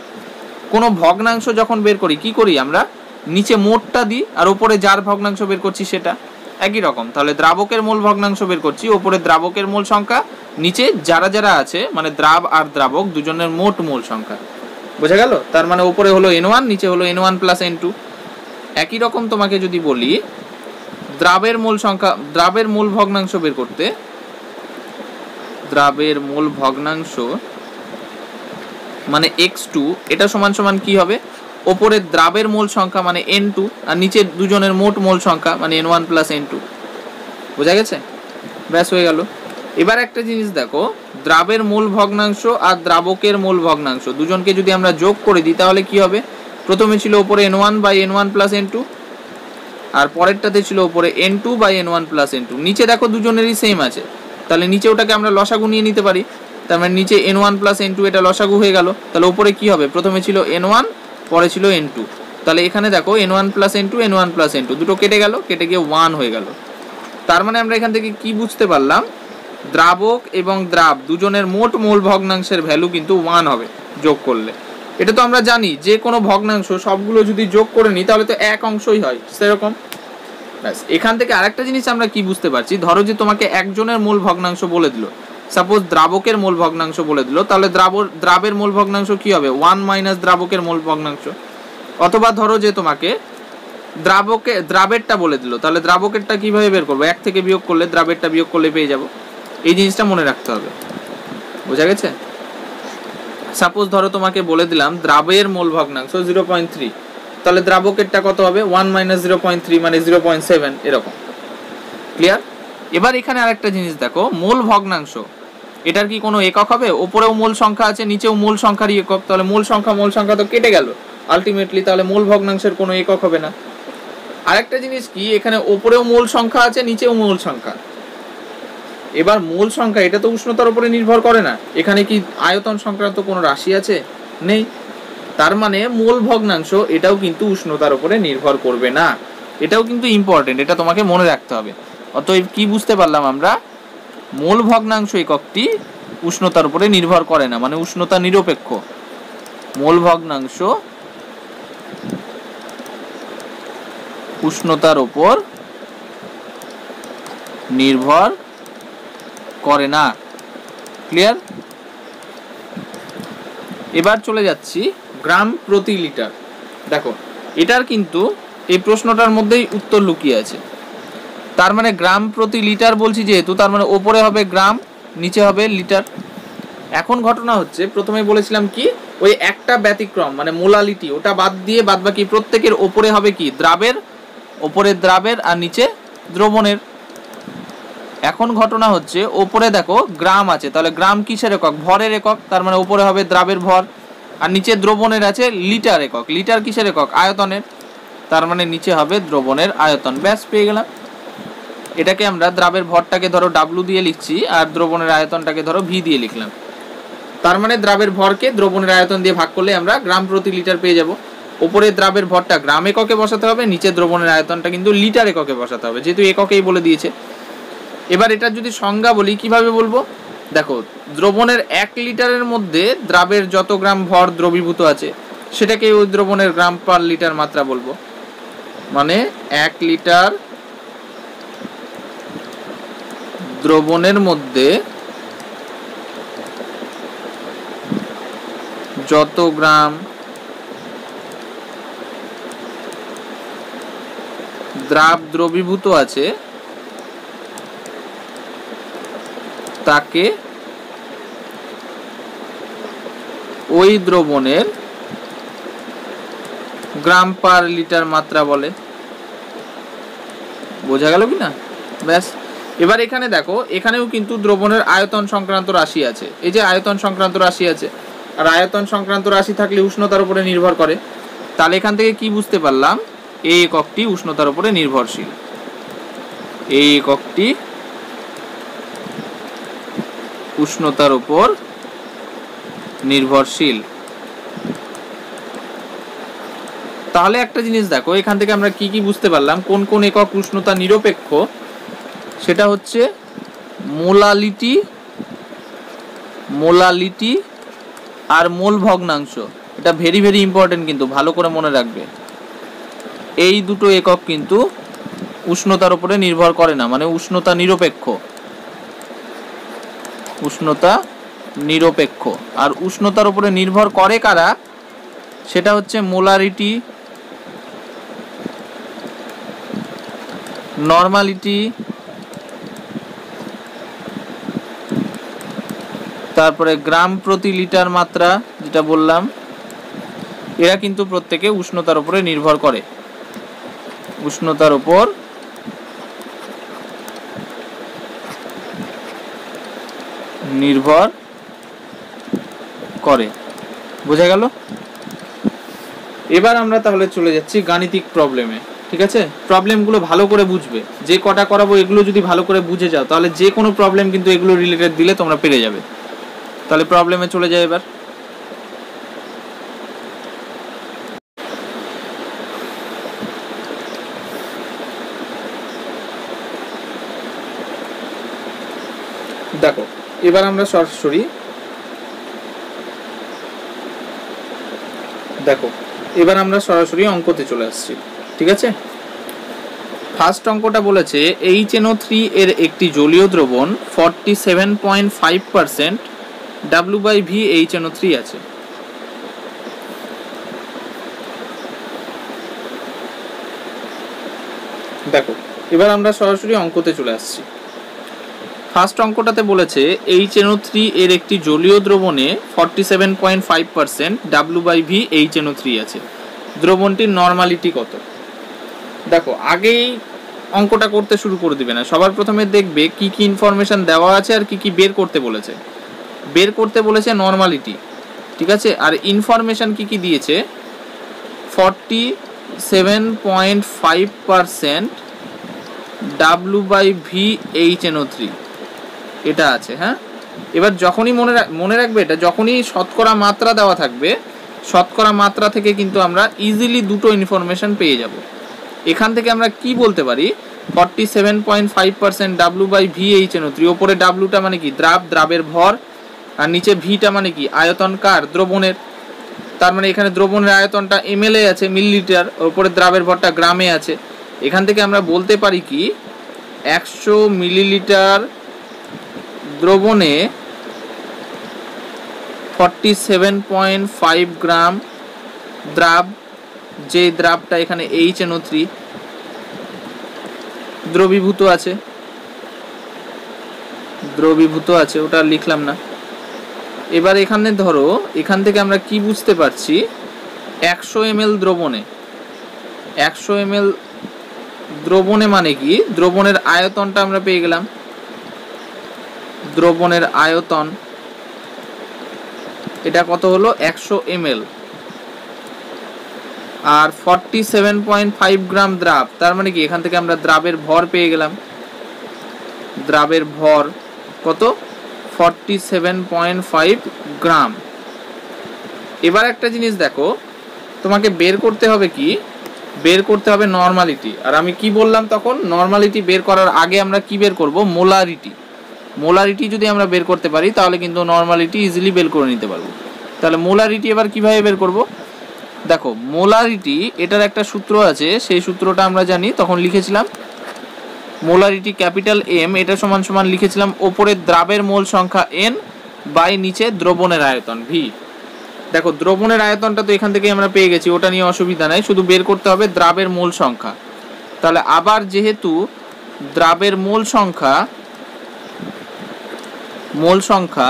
কোনো ভগ্নাংশ যখন বের করি, কি করি আমরা? নিচে মোটটা দিই আর ওপরে যার ভগ্নাংশ বের করছি সেটা। একই রকম। তাহলে দ্রাবকের মূল ভগ্নাংশ বের করছি, ওপরে দ্রাবকের মূল সংখ্যা, নিচে যারা যারা আছে মানে দ্রাব আর দ্রাবক, দুজনের মোট মূল সংখ্যা। বোঝা গেল? তার মানে ওপরে হলো এন ওয়ান নিচে হলো N one plus N two একই রকম তোমাকে যদি বলি, দ্রাবের মূল সংখ্যা, দ্রাবের মূল ভগ্নাংশ বের করতে, দ্রাবের মূল ভগ্নাংশ মানে এক্স টু এটা সমান সমান কি হবে? ওপরের দ্রাবের মূল সংখ্যা মানে এন টু আর নিচের দুজনের মোট মূল সংখ্যা মানে N one plus N two বোঝা গেছে? ব্যাস হয়ে গেল। এবার একটা জিনিস দেখো, দ্রাবের মূল ভগ্নাংশ আর দ্রাবকের মূল ভগ্নাংশ। দুজনকে যদি আমরা যোগ করে দিই, তাহলে কি হবে? প্রথমে ছিল ওপরে N one by N one plus N two আর পরেরটাতে ছিল ওপরে N two by N one plus N two নিচে দেখো দুজনেরই সেম আছে। তাহলে নিচে ওটাকে আমরা লসাগু নিয়ে নিতে পারি। তার মানে নিচে N one plus N two এটা লসাগু হয়ে গেল। তাহলে ওপরে কি হবে? প্রথমে ছিল এন ওয়ান পরে ছিল এন টু তাহলে এখানে দেখো N one plus N two N one plus N two দুটো কেটে গেল, কেটে গিয়ে ওয়ান হয়ে গেল। তার মানে আমরা এখান থেকে কি বুঝতে পারলাম? দ্রাবক এবং দ্রাব দুজনের মোট মূল ভগ্নাংশের ভ্যালু কিন্তু ওয়ান হবে যোগ করলে। এটা তো আমরা জানি, যে কোনো ভগ্নাংশ সবগুলো যদি যোগ করে নিই, তাহলে তো এক অংশই হয়। সেরকম? ব্যাস, এখান থেকে আরেকটা জিনিস আমরা কি বুঝতে পারছি? ধরো যে তোমাকে একজনের মূল ভগ্নাংশ বলে দিল। সাপোজ দ্রাবকের মূল ভগ্নাংশ বলে দিল, তাহলে দ্রাব, দ্রাবের মূল ভগ্নাংশ কি হবে? ওয়ান মাইনাস দ্রাবকের মূল ভগ্নাংশ। অথবা ধরো যে তোমাকে দ্রাবকে, দ্রাবেরটা বলে দিল, তাহলে দ্রাবকেরটা কীভাবে বের করব? এক থেকে বিয়োগ করলে দ্রাবেরটা বিয়োগ করলে পেয়ে যাব। এই জিনিসটা মনে রাখতে হবে। বোঝা গেছে? সাপোজ ধরো তোমাকে বলে দিলাম দ্রাবের মূল ভগ্নাংশ জিরো পয়েন্ট থ্রি তাহলে দ্রাবকেরটা কত হবে? One minus zero point three মানে জিরো পয়েন্ট সেভেন এরকম। ক্লিয়ার এবার এখানে আরেকটা জিনিস দেখো, মূল ভগ্নাংশ। এটার কি কোনো একক হবে? ওপরেও মূল সংখ্যা আছে, নিচেও মূল সংখ্যারই একক। তাহলে মূল সংখ্যা মূল সংখ্যা তো কেটে গেল। আলটিমেটলি তাহলে মূল ভগ্নাংশের কোনো একক হবে না। আরেকটা জিনিস কি, এখানে ওপরেও মূল সংখ্যা আছে, নিচেও মূল সংখ্যা। এবার মূল সংখ্যা, এটা তো উষ্ণতার উপরে নির্ভর করে না। এখানে কি আয়তন সংক্রান্ত কোনো রাশি আছে? নেই। তার মানে মূল ভগ্নাংশ, এটাও কিন্তু উষ্ণতার উপরে নির্ভর করবে না। এটাও কিন্তু ইম্পর্টেন্ট এটা তোমাকে মনে রাখতে হবে। অতএব কি বুঝতে পারলাম আমরা? মূল ভগ্নাংশ এককটি উষ্ণতার উপরে নির্ভর করে না মানে উষ্ণতা নিরপেক্ষ। মূল ভগ্নাংশ উষ্ণতার উপর নির্ভর করে না। ক্লিয়ার এবার চলে যাচ্ছি গ্রাম প্রতি লিটার। দেখো, এটার কিন্তু এই প্রশ্নটার মধ্যেই উত্তর লুকিয়ে আছে। তার মানে গ্রাম প্রতি লিটার বলছি যেহেতু, তার মানে ওপরে হবে গ্রাম, নিচে হবে লিটার। এখন ঘটনা হচ্ছে, প্রথমে বলেছিলাম কি, ওই একটা ব্যতিক্রম মানে মোলালিটি, ওটা বাদ দিয়ে বাদ বাকি প্রত্যেকের ওপরে হবে কি, দ্রাবের, ওপরে দ্রাবের আর নিচে দ্রবণের। এখন ঘটনা হচ্ছে, ওপরে দেখো গ্রাম আছে, তাহলে গ্রাম কিসের একক? ভরের একক, তার মানে ওপরে হবে দ্রাবের ভর, আর নিচে দ্রবণের আছে লিটার একক। লিটার কিসের একক? আয়তনের, তার মানে নিচে হবে দ্রবণের আয়তন। ব্যাস, পেয়ে গেলাম। এটাকে আমরা দ্রাবের ভরটাকে ধরো ডাব্লু দিয়ে লিখছি আর দ্রবণের আয়তনটাকে ধরো ভি দিয়ে লিখলাম। তার মানে দ্রাবের ভরকে দ্রবণের আয়তন দিয়ে ভাগ করলে আমরা গ্রাম প্রতি লিটার পেয়ে যাব। ওপরে দ্রাবের ভরটা গ্রাম এককে বসাতে হবে, নিচে দ্রবণের আয়তনটা কিন্তু লিটার এককে বসাতে হবে, যেহেতু এককেই বলে দিয়েছে। এবার এটার যদি সংজ্ঞা বলি, কীভাবে বলব? দেখো, দ্রবণের এক লিটারের মধ্যে দ্রাবের যত গ্রাম ভর দ্রবীভূত আছে সেটাকে ওই দ্রবণের গ্রাম পার লিটার মাত্রা বলব। মানে এক লিটার দ্রবণের মধ্যে যত গ্রাম দ্রাব দ্রবীভূত আছে, তাকে ওই দ্রবণের গ্রাম পার লিটার মাত্রা বলে। বোঝা গেল কি না? ব্যাস। এবার এখানে দেখো, এখানেও কিন্তু দ্রবণের আয়তন সংক্রান্ত রাশি আছে। এই যে আয়তন সংক্রান্ত রাশি আছে, আর আয়তন সংক্রান্ত রাশি থাকলে উষ্ণতার উপরে নির্ভর করে। তাহলে এখান থেকে কি বুঝতে পারলাম? এই এককটি উষ্ণতার উপরে নির্ভরশীল। এই এককটি উষ্ণতার উপর নির্ভরশীল। তাহলে একটা জিনিস দেখো, এখান থেকে আমরা কি কি বুঝতে পারলাম? কোন কোন একক উষ্ণতা নিরপেক্ষ? সেটা হচ্ছে মোলালিটি মোলালিটি আর মোল ভগ্নাংশ। এটা ভেরি ভেরি ইম্পর্টেন্ট কিন্তু, ভালো করে মনে রাখবে। এই দুটো একক কিন্তু উষ্ণতার উপরে নির্ভর করে না মানে উষ্ণতা নিরপেক্ষ। উষ্ণতা নিরপেক্ষ। আর উষ্ণতার উপরে নির্ভর করে কারা? সেটা হচ্ছে মোলারিটি নর্মালিটি তারপরে গ্রাম প্রতি লিটার মাত্রা যেটা বললাম, এরা কিন্তু প্রত্যেকে উষ্ণতার উপরে নির্ভর করে। উষ্ণতার উপর নির্ভর করে। বোঝা গেল? এবার আমরা তাহলে চলে যাচ্ছি গাণিতিক প্রবলেমে, ঠিক আছে? প্রবলেমগুলো ভালো করে বুঝবে। যে কটা করাবো এগুলো যদি ভালো করে বুঝে যাও, তাহলে যে কোনো প্রবলেম কিন্তু এগুলো রিলেটেড দিলে তোমরা পেরে যাবে। তাহলে প্রবলেমে চলে যায় এবার। দেখো, এবার আমরা সরাসরি দেখো, এবার আমরা সরাসরি অঙ্কতে চলে আসছি, ঠিক আছে? ফার্স্ট অঙ্কটা বলেছে এইচ থ্রি এর একটি জলীয় দ্রবণ forty seven point five percent W by V H NO three আছে। দেখো, এবার আমরা সরাসরি অঙ্কতে চলে আসছি। ফার্স্ট অঙ্কটাতে বলেছে এইচ এনও থ্রি এর একটি জলীয় দ্রবণে forty seven point five percent W by V H NO three আছে। দ্রবণটির নর্মালিটি কত? দেখো, আগেই অঙ্কটা করতে শুরু করে দিবে না। সবার প্রথমে দেখবে কি কি ইনফরমেশন দেওয়া আছে আর কি কি বের করতে বলেছে। বের করতে বলেছে নর্মালিটি ঠিক আছে? আর ইনফরমেশন কি কি দিয়েছে? Forty seven point five percent W by V H NO three এটা আছে হ্যাঁ? এবার যখনই মনে মনে রাখবে এটা, যখনই শতকরা মাত্রা দেওয়া থাকবে, শতকরা মাত্রা থেকে কিন্তু আমরা ইজিলি দুটো ইনফরমেশন পেয়ে যাব। এখান থেকে আমরা কি বলতে পারি? Forty seven point five percent W by V H NO three ওপরে ডাব্লুটা মানে কি? দ্রাব, দ্রাবের ভর আর নিচে ভিটা মানে কি? আয়তন কার দ্রবণের। তার মানে এখানে দ্রবণের আয়তনটা এমএলএ আছে, মিলিলিটার ওপরে দ্রাবের ভরটা গ্রামে আছে। এখান থেকে আমরা বলতে পারি কি, একশো মিলিলিটার দ্রবণে forty seven point five gram দ্রাব, যে দ্রাবটা এখানে এইচ এনও থ্রি দ্রবীভূত আছে। দ্রবীভূত আছে, ওটা লিখলাম না। এবার এখানে ধরো, এখান থেকে আমরা কি বুঝতে পারছি? একশো এম দ্রবণে। একশো এম দ্রবণে মানে কি? দ্রবণের আয়তনটা আমরা পেয়ে গেলাম। দ্রবণের আয়তন, এটা কত হলো? একশো এম আর forty seven point five gram দ্রাব, তার মানে কি? এখান থেকে আমরা দ্রাবের ভর পেয়ে গেলাম। দ্রাবের ভর কত? Forty seven point five gram. এবার একটা জিনিস দেখো, তোমাকে বের করতে হবে কি? বের করতে হবে নর্মালিটি আর আমি কি বললাম তখন? নর্মালিটি বের করার আগে আমরা কি বের করব? মোলারিটি মোলারিটি যদি আমরা বের করতে পারি, তাহলে কিন্তু নর্মালিটি ইজিলি বের করে নিতে পারব। তাহলে মোলারিটি এবার কীভাবে বের করব? দেখো মোলারিটি এটার একটা সূত্র আছে, সেই সূত্রটা আমরা জানি, তখন লিখেছিলাম মোলারিটি ক্যাপিটাল এম এটা সমান সমান লিখেছিলাম ওপরের দ্রাবের মোল সংখ্যা এন বাই নিচে দ্রবণের আয়তন ভি দেখো, দ্রবণের আয়তনটা তো এখান থেকে আমরা পেয়ে গেছি, ওটা নিয়ে অসুবিধা নাই, শুধু বের করতে হবে দ্রাবের মোল সংখ্যা। তাহলে আবার যেহেতু দ্রাবের মোল সংখ্যা মোল সংখ্যা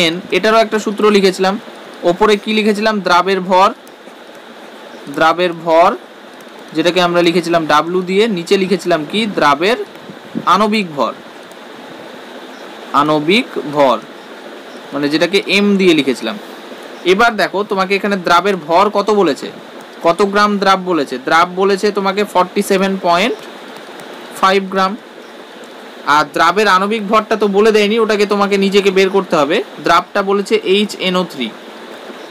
এন এটারও একটা সূত্র লিখেছিলাম, ওপরে কি লিখেছিলাম? দ্রাবের ভর দ্রাবের ভর যেটাকে আমরা লিখেছিলাম ডাব্লু দিয়ে নিচে লিখেছিলাম কি? দ্রাবের আণবিক ভর। আণবিক ভর। মানে যেটাকে এম দিয়ে লিখেছিলাম। এবার দেখো, তোমাকে এখানে দ্রাবের ভর কত বলেছে? কত গ্রাম দ্রাব বলেছে? দ্রাব বলেছে তোমাকে forty seven point five gram. আর দ্রাবের আণবিক ভরটা তো বলে দেয়নি, ওটাকে তোমাকে নিজেকে বের করতে হবে। দ্রাবটা বলেছে এইচ এনও থ্রি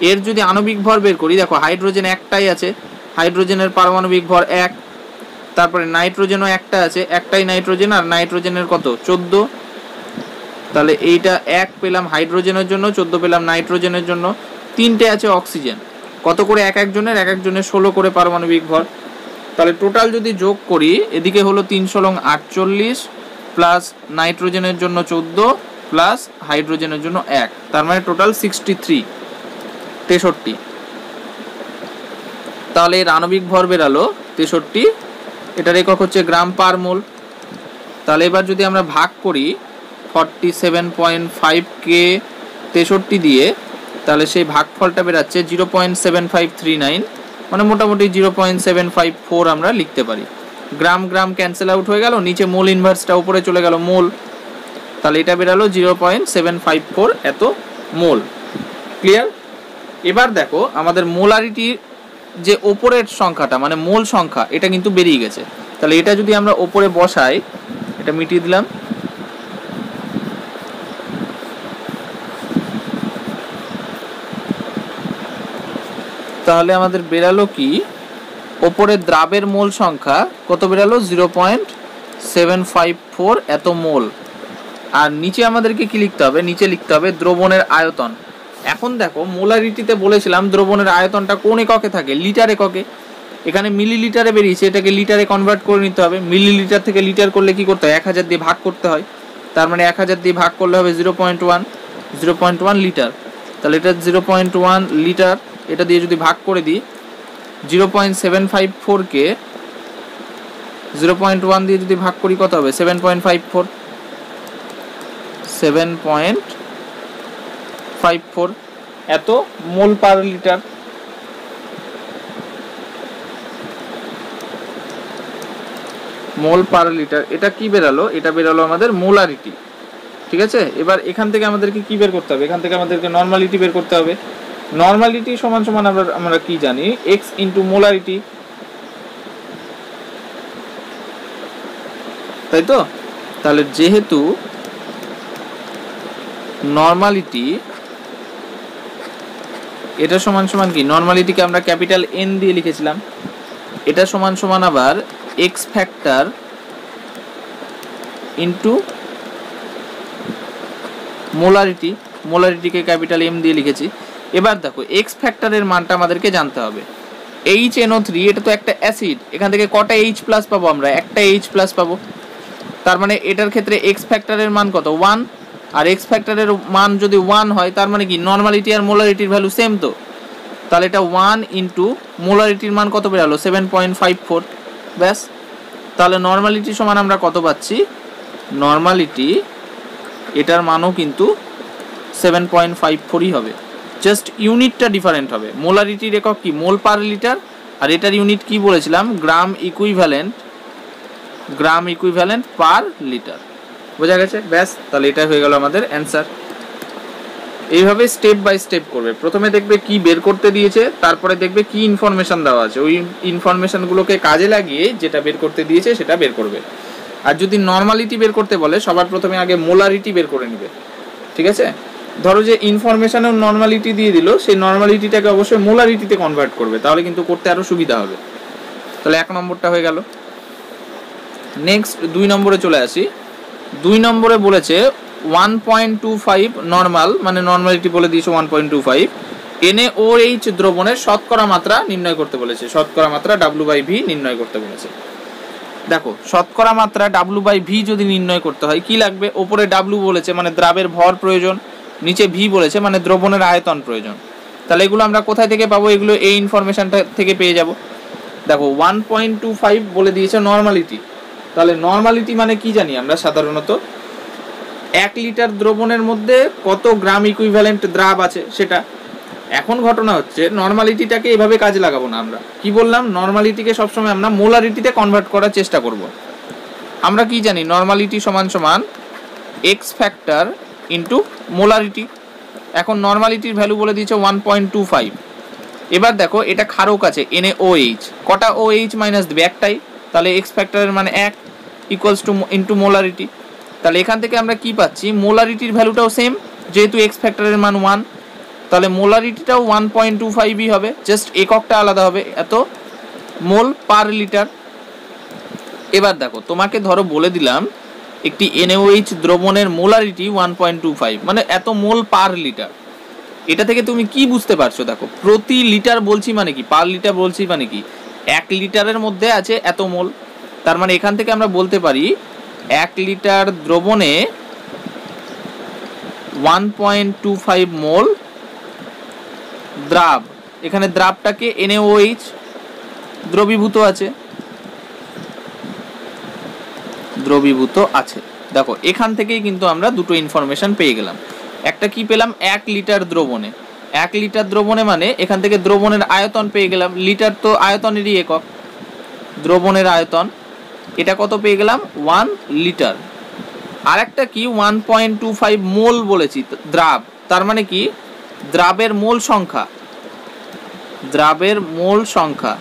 এর যদি আণবিক ভর বের করি, দেখো হাইড্রোজেন একটাই আছে। হাইড্রোজেনের পারমাণবিক ভর এক, তারপরে নাইট্রোজেনও একটা আছে, একটাই নাইট্রোজেন আর নাইট্রোজেনের কত? চোদ্দ। তাহলে এইটা এক পেলাম হাইড্রোজেনের জন্য, চোদ্দ পেলাম নাইট্রোজেনের জন্য। তিনটে আছে অক্সিজেন। কত করে এক একজনের? এক একজনের ষোলো করে পারমাণবিক ভর। তাহলে টোটাল যদি যোগ করি, এদিকে হলো তিনশো লং আটচল্লিশ, প্লাস নাইট্রোজেনের জন্য চোদ্দ, প্লাস হাইড্রোজেনের জন্য এক। তার মানে টোটাল সিক্সটি থ্রি, তেষট্টি। তাহলে এর আণবিক ভর বেরালো তেষট্টি। এটার একক হচ্ছে গ্রাম পার মোল। তাহলে এবার যদি আমরা ভাগ করি ফর্টি সেভেন পয়েন্ট ফাইভ কে তেষট্টি দিয়ে, তাহলে সেই ভাগফলটা বেরাচ্ছে zero point seven five three nine মানে মোটামুটি zero point seven five four আমরা লিখতে পারি। গ্রাম গ্রাম ক্যান্সেল আউট হয়ে গেল, নিচে মোল ইনভার্সটা উপরে চলে গেল মোল। তাহলে এটা বেরালো zero point seven five four এত মোল। ক্লিয়ার এবার দেখো, আমাদের মোলারিটির যে ওপরের সংখ্যাটা মানে মোল সংখ্যা, এটা কিন্তু বেরিয়ে গেছে। তাহলে এটা যদি আমরা ওপরে বসাই, এটা মিটিয়ে দিলাম। তাহলে আমাদের বেরালো কি? ওপরে দ্রাবের মোল সংখ্যা কত বেরালো? Zero point seven five four, এত মোল। আর নিচে আমাদেরকে কি লিখতে হবে? নিচে লিখতে হবে দ্রবণের আয়তন। এখন দেখো মোলারিটিতে বলেছিলাম দ্রবণের আয়তনটা কোন এককে থাকে? লিটার এককে। এখানে মিলিলিটারে বেরিয়েছে, এটাকে লিটারে কনভার্ট করে নিতে হবে। মিলিলিটার থেকে লিটার করলে কি করতে হয়? এক হাজার দিয়ে ভাগ করতে হয়। তার মানে এক হাজার দিয়ে ভাগ করলে হবে zero point one, zero point one litre. তাহলে এটা জিরো পয়েন্ট ওয়ান লিটার, এটা দিয়ে যদি ভাগ করে দিই, জিরো পয়েন্ট সেভেন ফাইভ ফোরকে জিরো পয়েন্ট ওয়ান দিয়ে যদি ভাগ করি কত হবে? Seven point five four. Seven point five four, এত mole per litre. Mole per litre, এটা কি বেরালো? এটা বেরালো আমাদের মোলারিটি, ঠিক আছে? এবার এখান থেকে আমাদেরকে কি বের করতে হবে? এখান থেকে আমাদেরকে নর্মালিটি বের করতে হবে। নর্মালিটি সমান সমান আমরা আমরা কি জানি? এক্স ইন্টু মোলারিটি তাই তো? তাহলে যেহেতু নর্মালিটি এটা সমান সমান কি? নর্মালিটিকে আমরা ক্যাপিটাল এন দিয়ে লিখেছিলাম। এটা সমান সমান আবার এক্স ফ্যাক্টর ইন্টু মোলারিটি মোলারিটিকে ক্যাপিটাল এম দিয়ে লিখেছি। এবার দেখো এক্স ফ্যাক্টরের মানটা আমাদেরকে জানতে হবে। এইচ এনও থ্রি এটা তো একটা অ্যাসিড এখান থেকে কটা এইচ প্লাস পাবো আমরা? একটা এইচ প্লাস পাবো। তার মানে এটার ক্ষেত্রে এক্স ফ্যাক্টরের মান কত? ওয়ান আর এক্স ফ্যাক্টরের মান যদি ওয়ান হয়, তার মানে কি? নর্মালিটি আর মোলারিটির ভ্যালু সেম তো? তাহলে এটা ওয়ান ইন্টু মোলারিটির মান কত বেরালো? সেভেন পয়েন্ট ফাইভ ফোর ব্যাস। তাহলে নর্মালিটি সমান আমরা কত পাচ্ছি? নর্মালিটি এটার মানও কিন্তু সেভেন পয়েন্ট ফাইভ ফোরই হবে। জাস্ট ইউনিটটা ডিফারেন্ট হবে। মোলারিটির একক কি? মোল পার লিটার আর এটার ইউনিট কি বলেছিলাম? Gram equivalent gram equivalent per litre বোঝা গেছে? ব্যাস, তাহলে এটা হয়ে গেল আমাদের অ্যান্সার এইভাবে স্টেপ বাই স্টেপ করবে। প্রথমে দেখবে কি বের করতে দিয়েছে, তারপরে দেখবে কি ইনফরমেশন দেওয়া আছে। ওই ইনফরমেশনগুলোকে কাজে লাগিয়ে যেটা বের করতে দিয়েছে, সেটা বের করবে। আর যদি নর্মালিটি বের করতে বলে, সবার প্রথমে আগে মোলারিটি বের করে নেবে। ঠিক আছে? ধরো যে ইনফরমেশনের নর্মালিটি দিয়ে দিল, সেই নর্মালিটিটাকে অবশ্যই মোলারিটিতে কনভার্ট করবে। তাহলে কিন্তু করতে আরও সুবিধা হবে। তাহলে এক নম্বরটা হয়ে গেল। নেক্সট দুই নম্বরে চলে আসি। দুই নম্বরে বলেছে one point two five normal মানে নর্মালিটি বলে দিয়েছে one point two five H দ্রবণের শতকরা মাত্রা নির্ণয় করতে বলেছে। শতকরা মাত্রা ডাব্লু বাই ভি নির্ণয় করতে বলেছে। দেখো, শতকরা মাত্রা ডাব্লু বাই ভি যদি নির্ণয় করতে হয়, কি লাগবে? ওপরে ডাব্লু বলেছে মানে দ্রাবের ভর প্রয়োজন। নিচে ভি বলেছে মানে দ্রবণের আয়তন প্রয়োজন। তাহলে এগুলো আমরা কোথায় থেকে পাবো? এগুলো এই ইনফরমেশনটা থেকে পেয়ে যাব। দেখো ওয়ান পয়েন্ট টু ফাইভ বলে দিয়েছে নর্মালিটি তাহলে নর্মালিটি মানে কি জানি আমরা সাধারণত? এক লিটার দ্রবণের মধ্যে কত গ্রাম ইকুইভ্যালেন্ট দ্রাব আছে সেটা? এখন ঘটনা হচ্ছে নর্মালিটিটাকে এভাবে কাজে লাগাবো না আমরা। কি বললাম? নর্মালিটিকে সবসময় আমরা মোলারিটিতে কনভার্ট করার চেষ্টা করব। আমরা কি জানি? নর্মালিটি সমান সমান এক্স ফ্যাক্টর ইন্টু মোলারিটি এখন নর্মালিটির ভ্যালু বলে দিয়েছে ওয়ান পয়েন্ট টু ফাইভ এবার দেখো, এটা খারক আছে এন এ ও এইচ কটা ও এইচ মাইনাস দেবে? একটাই। তাহলে এক্স ফ্যাক্টরের মানে এক ইকুয়ালস টু ইন্টু মোলারিটি তাহলে এখান থেকে আমরা কি পাচ্ছি? মোলারিটির ভ্যালুটাও সেম যেহেতু এক্স ফ্যাক্টরের মান ওয়ান তাহলে মোলারিটিটাও ওয়ান পয়েন্ট টু ফাইভই হবে জাস্ট এককটা আলাদা হবে, এত মোল পার লিটার এবার দেখো, তোমাকে ধরো বলে দিলাম, একটি এনওএইচ দ্রবণের molarity one point two five মানে এত মোল পার লিটার এটা থেকে তুমি কি বুঝতে পারছ? দেখো, প্রতি লিটার বলছি মানে কি? পার লিটার বলছি মানে কি? এক লিটারের মধ্যে আছে এত মোল। তার মানে এখান থেকে আমরা বলতে পারি, এক লিটার দ্রবণে one point two five mole. দ্রাব, এখানে দ্রাবটাকে এনএওএইচ দ্রবীভূত আছে। দ্রবীভূত আছে। দেখো, এখান থেকেই কিন্তু আমরা দুটো ইনফরমেশন পেয়ে গেলাম। একটা কি পেলাম? এক লিটার দ্রবণে। এক লিটার দ্রবণে মানে এখান থেকে দ্রবণের আয়তন পেয়ে গেলাম, লিটার তো আয়তনেরই একক, দ্রবণের আয়তন। এটা কত পেয়ে গেলাম? One litre. আর একটা কি? One point two five mole বলেছি, দ্রাব। তার মানে কি? দ্রাবের মোল সংখ্যা। দ্রাবের মোল সংখ্যা,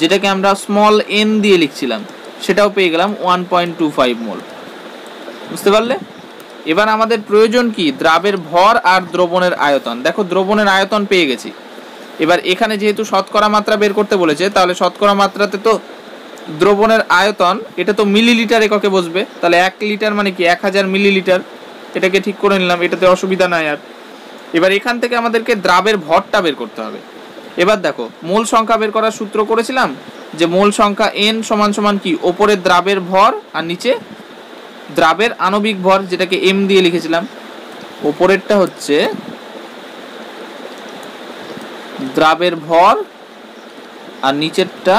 যেটাকে আমরা স্মল এন দিয়ে লিখছিলাম, সেটাও পেয়ে গেলাম one point two five mole. বুঝতে পারলে? এবার আমাদের প্রয়োজন কি? দ্রাবের ভর আর দ্রবণের আয়তন। দেখো, দ্রবণের আয়তন পেয়ে গেছি। এবার এখানে যেহেতু শতকরা মাত্রা বের করতে বলেছে, তাহলে শতকরা মাত্রাতে তো দ্রবণের আয়তন, এটা তো মিলিলিটার এককে বসবে। তাহলে এক লিটার মানে কি? এক হাজার মিলিলিটার। এটাকে ঠিক করে নিলাম, এটাতে অসুবিধা নাই আর। এবার এখান থেকে আমাদেরকে দ্রাবের ভরটা বের করতে হবে। এবার দেখো, মোল সংখ্যা বের করার সূত্র করেছিলাম যে মোল সংখ্যা এন সমান সমান কি? ওপরে দ্রাবের ভর আর নিচে দ্রাবের আণবিক ভর যেটাকে এম দিয়ে লিখেছিলাম, ওপরেরটা হচ্ছে দ্রাবের ভর আর নিচেরটা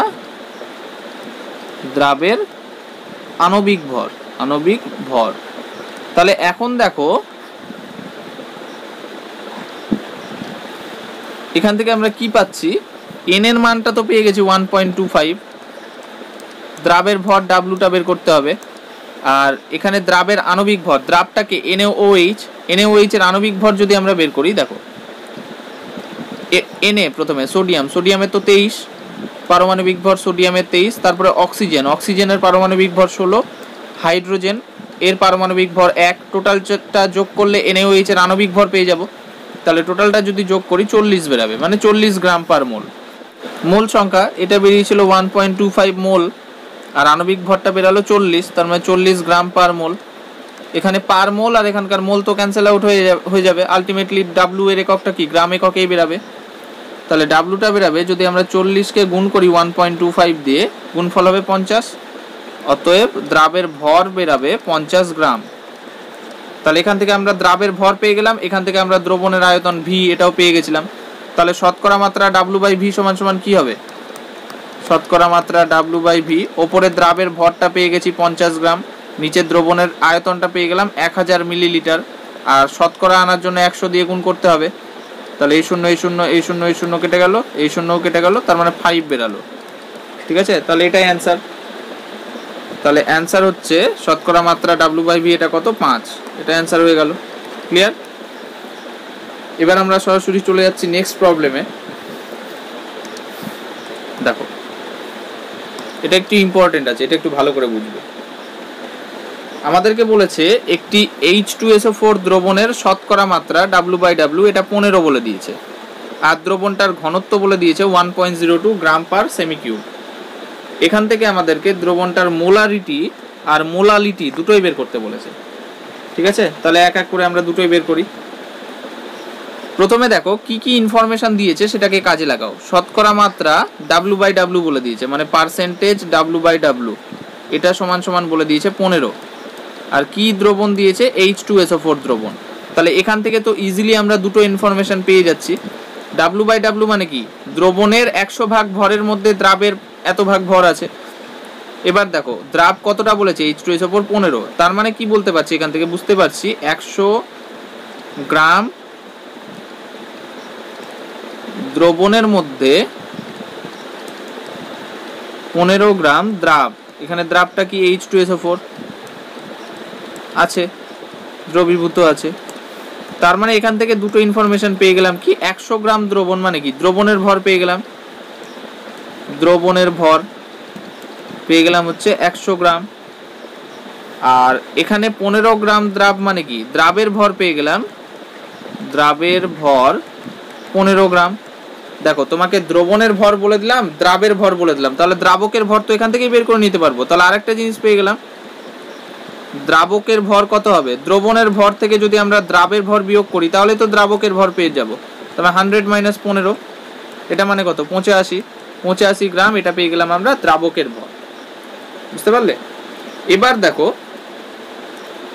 দ্রাবের আণবিক ভর আণবিক ভর। তাহলে এখন দেখো, এখান থেকে আমরা কি পাচ্ছি? এন এর মানটা তো পেয়ে গেছি ওয়ান পয়েন্ট টু ফাইভ দ্রাবের ভর ডাব্লুটা বের করতে হবে। আর এখানে দ্রাবের আণবিক ভর, দ্রাবটাকে এনএওএইচ এনএওএইচ এর আণবিক ভর যদি আমরা বের করি, দেখো এনএ প্রথমে, সোডিয়াম সোডিয়ামের তো তেইশ, পারমাণবিক ভর সোডিয়ামের তেইশ, তারপরে অক্সিজেন, অক্সিজেনের পারমাণবিক ভর ষোলো, হাইড্রোজেন এর পারমাণবিক ভর এক, টোটালটা যোগ করলে এনএওএইচ এর আণবিক ভর পেয়ে যাব। তাহলে টোটালটা যদি যোগ করি, চল্লিশ বেরাবে মানে চল্লিশ গ্রাম পার মোল। মোল সংখ্যা, এটা বেরিয়েছিল one point two five mole. আর আণবিক ভরটা বেরালো চল্লিশ, তার মানে চল্লিশ গ্রাম পার মোল। এখানে পার মোল আর এখানকার মোল তো ক্যান্সেল আউট হয়ে হয়ে যাবে। আলটিমেটলি ডাব্লু এর এককটা কি? গ্রাম এককেই বেরাবে। তাহলে ডাব্লুটা বেরাবে, যদি আমরা চল্লিশকে গুণ করি ওয়ান পয়েন্ট টু ফাইভ দিয়ে, গুণফল হবে পঞ্চাশ। অতএব দ্রাবের ভর বেরাবে পঞ্চাশ গ্রাম। তাহলে এখান থেকে আমরা দ্রাবের ভর পেয়ে গেলাম। এখান থেকে আমরা দ্রবণের আয়তন ভি এটাও পেয়ে গেছিলাম। তাহলে শতকরা মাত্রা ডাব্লু বাই ভি সমান সমান কি হবে? শতকরা মাত্রা ডাব্লু বাই ভি ওপরে দ্রাবের ভরটা পেয়ে গেছি পঞ্চাশ গ্রাম। নিচের দ্রবণের আয়তনটা পেয়ে গেলাম এক হাজার মিলিলিটার। আর শতকরা আনার জন্য একশো দিয়ে গুণ করতে হবে। তাহলে এই শূন্য এই শূন্য এই শূন্য এই শূন্য কেটে গেল, এই শূন্যও কেটে গেল, তার মানে ফাইভ বেরালো। ঠিক আছে? তাহলে এটাই অ্যান্সার তাহলে অ্যান্সার হচ্ছে শতকরা মাত্রা ডাব্লু বাই ভি এটা কত? পাঁচ। এটা অ্যান্সার হয়ে গেল। ক্লিয়ার এবার আমরা সরাসরি চলে যাচ্ছি নেক্সট প্রবলেমে দেখো। এটা একটু ইম্পর্টেন্ট আছে, এটা একটু ভালো করে বুঝবে। আমাদেরকে বলেছে একটি এইচ টু এসও ফোর দ্রবণের শতকরা মাত্রা ডাব্লু বাই ডাব্লু এটা পনেরো বলে দিয়েছে। আর দ্রবণটার ঘনত্ব বলে দিয়েছে one point zero two gram per semi cube এখান থেকে আমাদেরকে দ্রবণটার মোলারিটি আর মোলালিটি দুটোই বের করতে বলেছে। ঠিক আছে? তাহলে এক এক করে আমরা দুটোই বের করি। প্রথমে দেখো, কি কি ইনফরমেশন দিয়েছে সেটাকে কাজে লাগাও। শতকরা মাত্রা ডাব্লু বাই ডাব্লু বলে দিয়েছে মানে পার্সেন্টেজ ডাব্লু বাই ডাব্লু এটা সমান সমান বলে দিয়েছে পনেরো। আর কি দ্রবণ দিয়েছে? এইচ টু এসও ফোর দ্রবণ। তাহলে এখান থেকে তো ইজিলি আমরা দুটো ইনফরমেশন পেয়ে যাচ্ছি। ডাব্লু বাই ডাব্লু মানে কি? দ্রবণের একশো ভাগ ভরের মধ্যে দ্রাবের এত ভাগ ভর আছে। এবার দেখো, দ্রাব কতটা বলেছে? এইচ টু এস ওপর পনেরো। তার মানে কি বলতে পারছি এখান থেকে? বুঝতে পারছি, একশো গ্রাম দ্রবণের মধ্যে পনেরো গ্রাম দ্রাব। এখানে দ্রাবটা কি এইচ টু এসও ফোর আছে, দ্রবীভূত আছে। তার মানে এখান থেকে দুটো ইনফরমেশন পেয়ে গেলাম কি? একশো গ্রাম দ্রবণ মানে কি? দ্রবণের ভর পেয়ে গেলাম। দ্রবণের ভর পেয়ে গেলাম হচ্ছে একশো গ্রাম। আর এখানে পনেরো গ্রাম দ্রাব মানে কি? দ্রাবের ভর পেয়ে গেলাম। দ্রাবের ভর পনেরো গ্রাম। দেখো, তোমাকে দ্রবণের ভর বলে দিলাম, দ্রাবের ভর বলে দিলাম। তাহলে দ্রাবকের ভর তো এখান থেকেই বের করে নিতে পারব। তাহলে আরেকটা জিনিস পেয়ে গেলাম। দ্রাবকের ভর কত হবে? দ্রবণের ভর থেকে যদি আমরা দ্রাবের ভর বিয়োগ করি, তাহলে তো দ্রাবকের ভর পেয়ে যাব। তবে হান্ড্রেড মাইনাস পনেরো, এটা মানে কত? পঁচাশি। পঁচাশি গ্রাম, এটা পেয়ে গেলাম আমরা দ্রাবকের ভর। বুঝতে পারলে? এবার দেখো,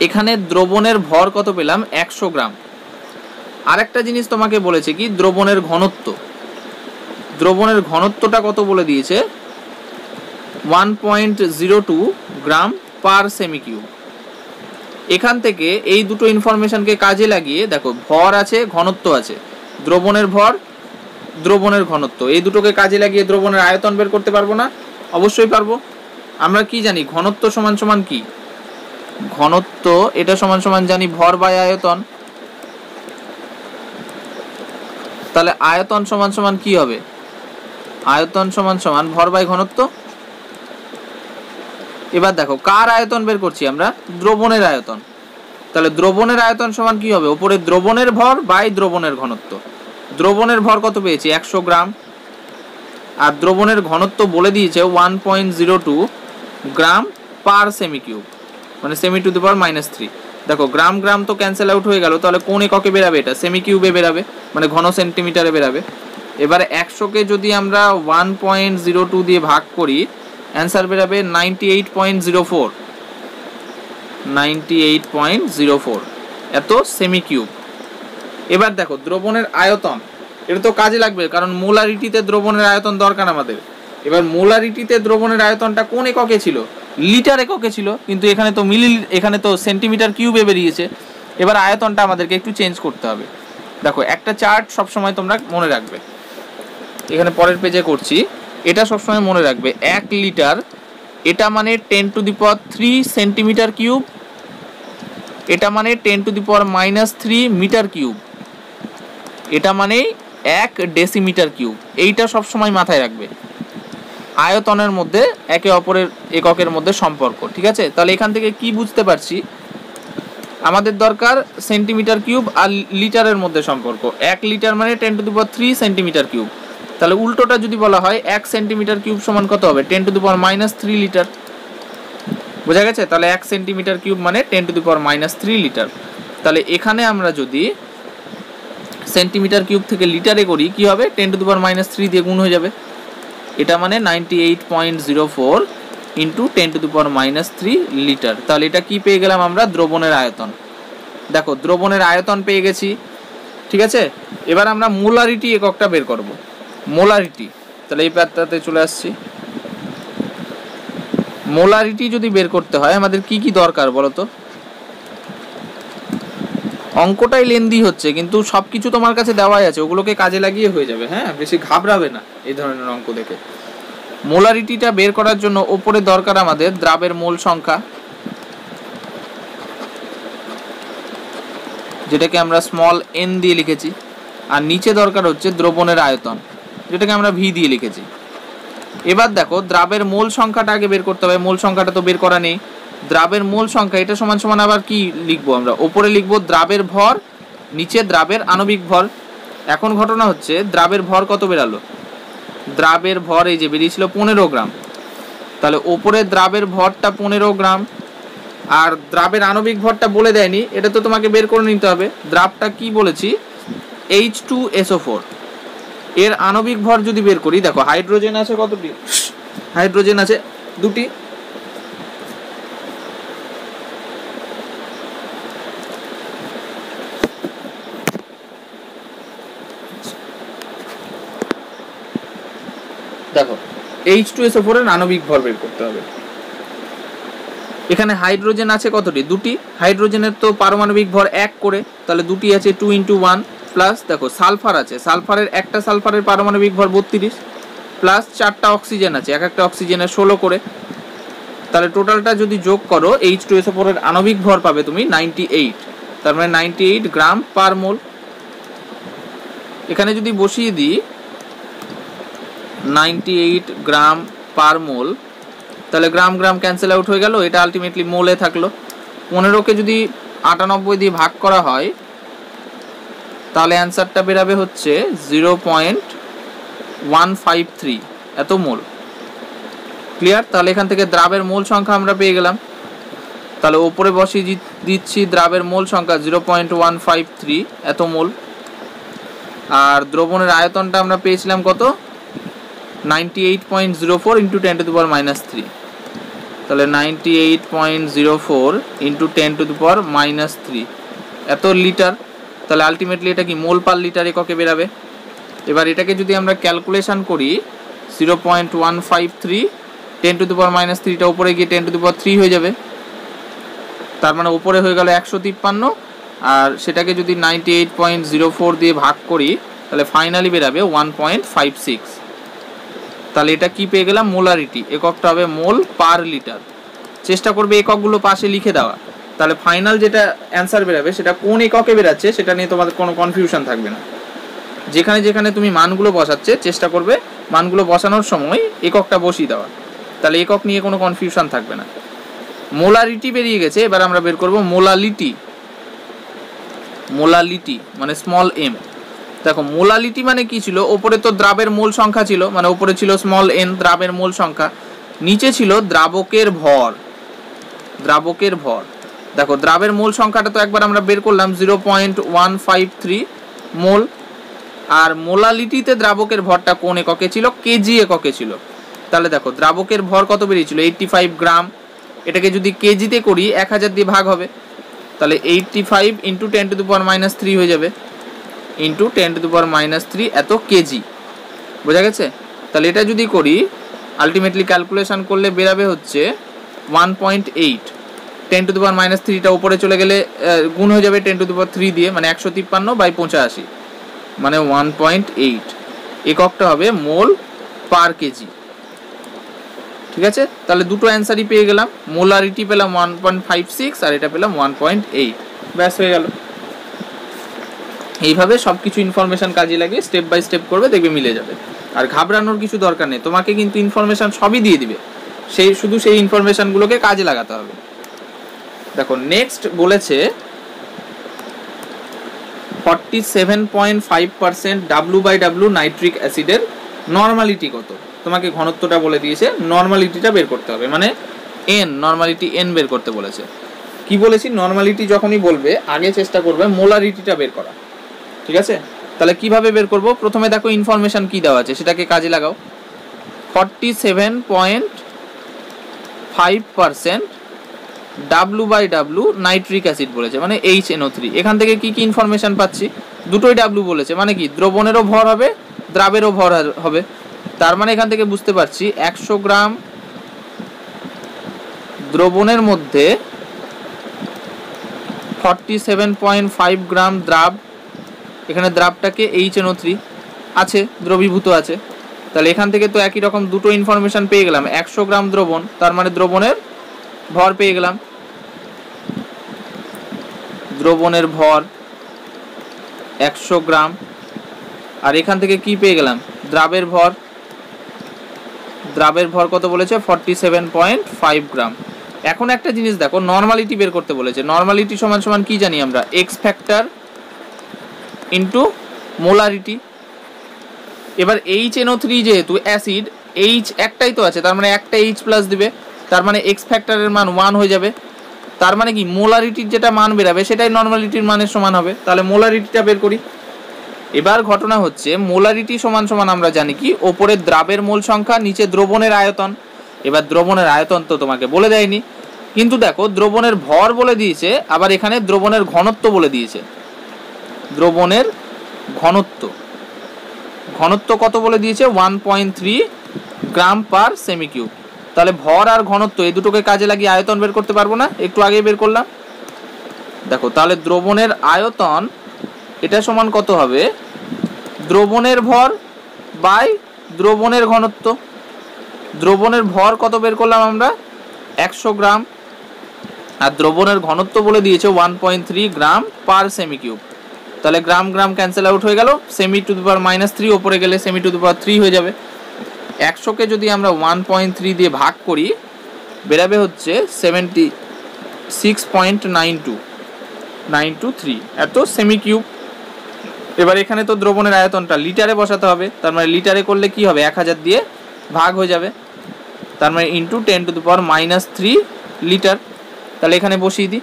এখানে দ্রবণের ভর কত পেলাম? একশো গ্রাম। আরেকটা জিনিস তোমাকে বলেছে কি? দ্রবণের ঘনত্ব। দ্রবণের ঘনত্বটা কত বলে দিয়েছে? One point zero two gram per cm cube এখান থেকে এই দুটো ইনফরমেশনকে কাজে লাগিয়ে, দেখো, ভর আছে, ঘনত্ব আছে। দ্রবণের ভর, দ্রবণের ঘনত্ব। এই দুটোকে কাজে লাগিয়ে দ্রবণের আয়তন বের করতে পারব না? অবশ্যই পারব। আমরা কি জানি? ঘনত্ব সমান সমান কি? ঘনত্ব, এটা সমান সমান জানি ভর বাই আয়তন। তাহলে আয়তন সমান সমান কি হবে? আয়তন সমান সমান, ভর বাই ঘনত্ব। এবার দেখো, কার আয়তন বের করছি আমরা? দ্রবণের আয়তন। তাহলে দ্রবণের আয়তন সমান কি হবে? উপরে দ্রবণের ভর বাই দ্রবণের ঘনত্ব। দ্রবণের ভর কত পেয়েছি? একশো গ্রাম। আর দ্রবণের ঘনত্ব বলে দিয়েছে one point zero two gram per cm cube মানে cm to the power minus three দেখো, গ্রাম গ্রাম তো ক্যান্সেল আউট হয়ে গেল, তাহলে কোন এককে বেরাবে এটা? সেমি কিউবে বেরাবে। মানে ঘন সেন্টিমিটারে বেরাবে। এবারে একশোকে যদি আমরা ওয়ান পয়েন্ট জিরো টু দিয়ে ভাগ করি answer বেরাবে ninety eight point zero four ninety eight point zero four এত সেমি কিউব এবার দেখো, দ্রবণের আয়তন। এটা তো কাজে লাগবে, কারণ মোলারিটিতে দ্রবণের আয়তন দরকার আমাদের। এবার মোলারিটিতে দ্রবণের আয়তনটা কোন এককে ছিল? লিটার এককে ছিল, কিন্তু এখানে তো মিলি, এখানে তো সেন্টিমিটার কিউবে বেরিয়েছে। এবার আয়তনটা আমাদেরকে একটু চেঞ্জ করতে হবে। দেখো, একটা চার্ট সবসময় তোমরা মনে রাখবে। এখানে পরের পেজে করছি। এটা সবসময় মনে রাখবে, এক লিটার, এটা মানে ten to the power three centimetre cube এটা মানে ten to the power minus three metre cube এটা মানে এক ডেসিমিটার কিউব এইটা সবসময় মাথায় রাখবে। আয়তনের মধ্যে, একে অপরের এককের মধ্যে সম্পর্ক, ঠিক আছে? তাহলে এখান থেকে কি বুঝতে পারছি? আমাদের দরকার সেন্টিমিটার কিউব আর লিটারের মধ্যে সম্পর্ক, এক লিটার মানে ten to the power three centimetre cube তাহলে উল্টোটা যদি বলা হয়, এক সেন্টিমিটার কিউব সমান কত হবে? Ten to the power minus three litre বোঝা গেছে? তাহলে এক সেন্টিমিটার কিউব মানে ten to the power minus three litre তাহলে এখানে আমরা যদি সেন্টিমিটার কিউব থেকে লিটারে করি, কি হবে? Ten to the power minus three দিয়ে গুণ হয়ে যাবে। এটা মানে ninety eight point zero four into ten to the power minus three litre তাহলে এটা কি পেয়ে গেলাম আমরা? দ্রবণের আয়তন। দেখো, দ্রবণের আয়তন পেয়ে গেছি। ঠিক আছে? এবার আমরা মোলারিটি এককটা বের করব। মোলারিটি। তাহলে এই প্যারটাতে চলে আসছি। মোলারিটি যদি বের করতে হয়, আমাদের কি কি দরকার বলো তো? অঙ্কটাই লেন্দি হচ্ছে, কিন্তু সব কিছু তোমার কাছে দেওয়াই আছে, ওগুলোকে কাজে লাগিয়ে হয়ে যাবে হ্যাঁ? বেশি ঘাবড়াবে না এই ধরনের অঙ্ক দেখে। মোলারিটিটা বের করার জন্য ওপরে দরকার আমাদের দ্রাবের মোল সংখ্যা, যেটাকে আমরা স্মল এন দিয়ে লিখেছি। আর নিচে দরকার হচ্ছে দ্রবণের আয়তন। যেটাকে আমরা ভি দিয়ে লিখেছি। এবার দেখো, দ্রাবের মোল সংখ্যাটা আগে বের করতে হবে। মোল সংখ্যাটা তো বের করা নেই। দ্রাবের মোল সংখ্যা, এটা সমান সমান আবার কি লিখব আমরা? ওপরে লিখব, দ্রাবের ভর, নিচে দ্রাবের আণবিক ভর। এখন ঘটনা হচ্ছে, দ্রাবের ভর কত বেরালো? দ্রাবের ভর এই যে বেরিয়েছিল পনেরো গ্রাম। তাহলে ওপরে দ্রাবের ভরটা পনেরো গ্রাম, আর দ্রাবের আণবিক ভরটা বলে দেয়নি, এটা তো তোমাকে বের করে নিতে হবে। দ্রাবটা কি বলেছি? এইচ টু এসও ফোর এর আণবিক ভর যদি বের করি, দেখো, হাইড্রোজেন আছে কতটি? হাইড্রোজেন আছে দুটি। দেখো এইচ টু এসও ফোরের আণবিক ভর বের করতে হবে। এখানে হাইড্রোজেন আছে কতটি? দুটি। হাইড্রোজেনের তো পারমাণবিক ভর এক করে, তাহলে দুটি আছে টু ইন্টু ওয়ান প্লাস দেখো সালফার আছে। সালফারের একটা সালফারের পারমাণবিক ভর বত্রিশ প্লাস চারটা অক্সিজেন আছে। এক একটা অক্সিজেনের ষোলো করে। তাহলে টোটালটা যদি যোগ করো এইচ টু এসও ফোরের আণবিক ভর পাবে তুমি নাইনটি এইট তার মানে ninety eight gram per mole এখানে যদি বসিয়ে দিই ninety eight gram per mole তাহলে গ্রাম গ্রাম ক্যান্সেল আউট হয়ে গেল। এটা আলটিমেটলি মোলে থাকল। পনেরোকে যদি আটানব্বই দিয়ে ভাগ করা হয় তাহলে অ্যান্সারটা বেরাবে হচ্ছে zero point one five three. এত মোল। ক্লিয়ার? তাহলে এখান থেকে দ্রাবের মোল সংখ্যা আমরা পেয়ে গেলাম। তাহলে ওপরে বসিয়ে দিচ্ছি দ্রাবের মোল সংখ্যা zero point one five three. এত মোল। আর দ্রবণের আয়তনটা আমরা পেয়েছিলাম কত? Ninety eight point zero four into ten to the power minus three. তাহলে ninety eight point zero four into ten to the power minus three. এত লিটার। তাহলে আলটিমেটলি এটা কি মোল পার লিটার এককে বেরাবে? এবার এটাকে যদি আমরা ক্যালকুলেশন করি zero point one five three ten to the power minus থ্রিটা উপরে গিয়ে ten to the power three হয়ে যাবে। তার মানে উপরে হয়ে গেল একশো তিপ্পান্ন, আর সেটাকে যদি ninety eight point zero four দিয়ে ভাগ করি, তাহলে ফাইনালি বেরাবে ওয়ান পয়েন্ট ফাইভ সিক্স তাহলে এটা কি পেয়ে গেলাম? মোলারিটি, এককটা হবে মোল পার লিটার চেষ্টা করবে এককগুলো পাশে লিখে দেওয়া। তাহলে ফাইনাল যেটা অ্যান্সার বেরাবে, সেটা কোন এককে বেরাচ্ছে, সেটা নিয়ে তোমাদের কোনো কনফিউশন থাকবে না। যেখানে যেখানে তুমি মানগুলো বসাচ্ছে, চেষ্টা করবে মানগুলো বসানোর সময় এককটা বসিয়ে দেওয়া তাহলে একক নিয়ে কোনো কনফিউশন থাকবে না। মোলারিটি বেরিয়ে গেছে, এবার আমরা বের করব মোলালিটি মোলালিটি মানে স্মল এম দেখো মোলালিটি মানে কি ছিল? ওপরে তো দ্রাবের মোল সংখ্যা ছিল মানে ওপরে ছিল স্মল এন দ্রাবের মোল সংখ্যা। নিচে ছিল দ্রাবকের ভর। দ্রাবকের ভর। দেখো, দ্রাবের মোল সংখ্যাটা তো একবার আমরা বের করলাম zero point one five three mole. আর মোলালিটিতে দ্রাবকের ভরটা কোন এককে ছিল? কেজি এককে ছিল। তাহলে দেখো, দ্রাবকের ভর কত বেরিয়েছিল? Eighty five gram. এটাকে যদি কেজিতে করি, এক হাজার দিয়ে ভাগ হবে। তাহলে eighty five into ten to the power minus three হয়ে যাবে। Into ten to the power minus three এত কেজি বোঝা গেছে? তাহলে এটা যদি করি আলটিমেটলি ক্যালকুলেশান করলে বেরাবে হচ্ছে one point eight ten to the power minus থ্রিটা উপরে চলে গেলে গুণ হয়ে যাবে ten to the power three দিয়ে মানে একশো তিপ্পান্ন বাই পঁচাশি মানে ওয়ান পয়েন্ট এইট। এককটা হবে মোল পার কেজি। ঠিক আছে? তাহলে দুটো অ্যান্সারই পেয়ে গেলাম। মোলারিটি পেলাম ওয়ান পয়েন্ট ফাইভ সিক্স আর এটা পেলাম ওয়ান পয়েন্ট এইট। ব্যাস, হয়ে গেল। এইভাবে সব কিছু ইনফরমেশন কাজে লাগে স্টেপ বাই স্টেপ করবে, দেখবে মিলে যাবে। আর ঘাবড়ানোর কিছু দরকার নেই। তোমাকে কিন্তু ইনফরমেশন সবই দিয়ে দিবে। সেই, শুধু সেই ইনফরমেশনগুলোকে কাজে লাগাতে হবে। দেখো নেক্সট বলেছে forty seven point five percent W by W nitric অ্যাসিডের নর্মালিটি কত? তোমাকে ঘনত্বটা বলে দিয়েছে নর্মালিটিটা বের করতে হবে। মানে এন নর্মালিটি এন বের করতে বলেছে। কি বলেছি? নর্মালিটি যখনই বলবে, আগে চেষ্টা করবে মোলারিটিটা বের করা। ঠিক আছে? তাহলে কীভাবে বের করব? প্রথমে দেখো ইনফরমেশন কি দেওয়া আছে, সেটাকে কাজে লাগাও। Forty seven point five percent W by W nitric acid বলেছে মানে এইচ এনও থ্রি এখান থেকে কি কি ইনফরমেশন পাচ্ছি? দুটোই ডাব্লু বলেছে মানে কি? দ্রবণেরও ভর হবে, দ্রাবেরও ভর হবে। তার মানে এখান থেকে বুঝতে পারছি, একশো গ্রাম দ্রবণের মধ্যে forty seven point five gram দ্রাব, এখানে দ্রাবটাকে এইচ এনও থ্রি আছে, দ্রবীভূত আছে। তাহলে এখান থেকে তো একই রকম দুটো ইনফরমেশান পেয়ে গেলাম, একশো গ্রাম দ্রবণ, তার মানে দ্রবণের ভর পেয়ে গেলাম। দ্রবণের ভর একশো গ্রাম। আর এখান থেকে কি পেয়ে গেলাম? দ্রাবের ভর। দ্রাবের ভর কত বলেছে? Forty seven point five gram. এখন একটা জিনিস দেখো নর্মালিটি বের করতে বলেছে। নর্মালিটি সমান সমান কি জানি আমরা? এক্স ফ্যাক্টর ইন্টু মোলারিটি এবার এইচ এনও থ্রি যেহেতু অ্যাসিড এইচ একটাই তো আছে, তার মানে একটা এইচ প্লাস দিবে। তার মানে এক্স ফ্যাক্টরের মান ওয়ান হয়ে যাবে। তার মানে কি? মোলারিটির যেটা মান বেরাবে, সেটাই নর্মালিটির মানের সমান হবে। তাহলে মোলারিটিটা বের করি। এবার ঘটনা হচ্ছে মোলারিটি সমান সমান আমরা জানি কি? ওপরে দ্রাবের মোল সংখ্যা, নিচে দ্রবণের আয়তন। এবার দ্রবণের আয়তন তো তোমাকে বলে দেয়নি। কিন্তু দেখো, দ্রবণের ভর বলে দিয়েছে, আবার এখানে দ্রবণের ঘনত্ব বলে দিয়েছে। দ্রবণের ঘনত্ব। ঘনত্ব কত বলে দিয়েছে? One point three gram per cm cube তাহলে ভর আর ঘনত্ব এই দুটোকে কাজে লাগিয়ে আয়তন বের করতে পারব না? একটু আগে বের করলাম। দেখো, তাহলে দ্রবণের আয়তন এটা সমান কত হবে? দ্রবণের ভর বাই দ্রবণের ঘনত্ব। দ্রবণের ভর কত বের করলাম আমরা? একশো গ্রাম। আর দ্রবণের ঘনত্ব বলে দিয়েছে one point three gram per cm cube তাহলে গ্রাম গ্রাম ক্যান্সেল আউট হয়ে গেল। Cm to the power minus three, ওপরে গেলে cm to the power three হয়ে যাবে। একশোকে যদি আমরা ওয়ান পয়েন্ট থ্রি দিয়ে ভাগ করি, বেরাবে হচ্ছে seventy six point nine two nine two three এত সেমি কিউব এবার এখানে তো দ্রবণের আয়তনটা লিটারে বসাতে হবে, তার মানে লিটারে করলে কি হবে? এক হাজার দিয়ে ভাগ হয়ে যাবে। তার মানে into ten to the power minus three litre তাহলে এখানে বসিয়ে দিই।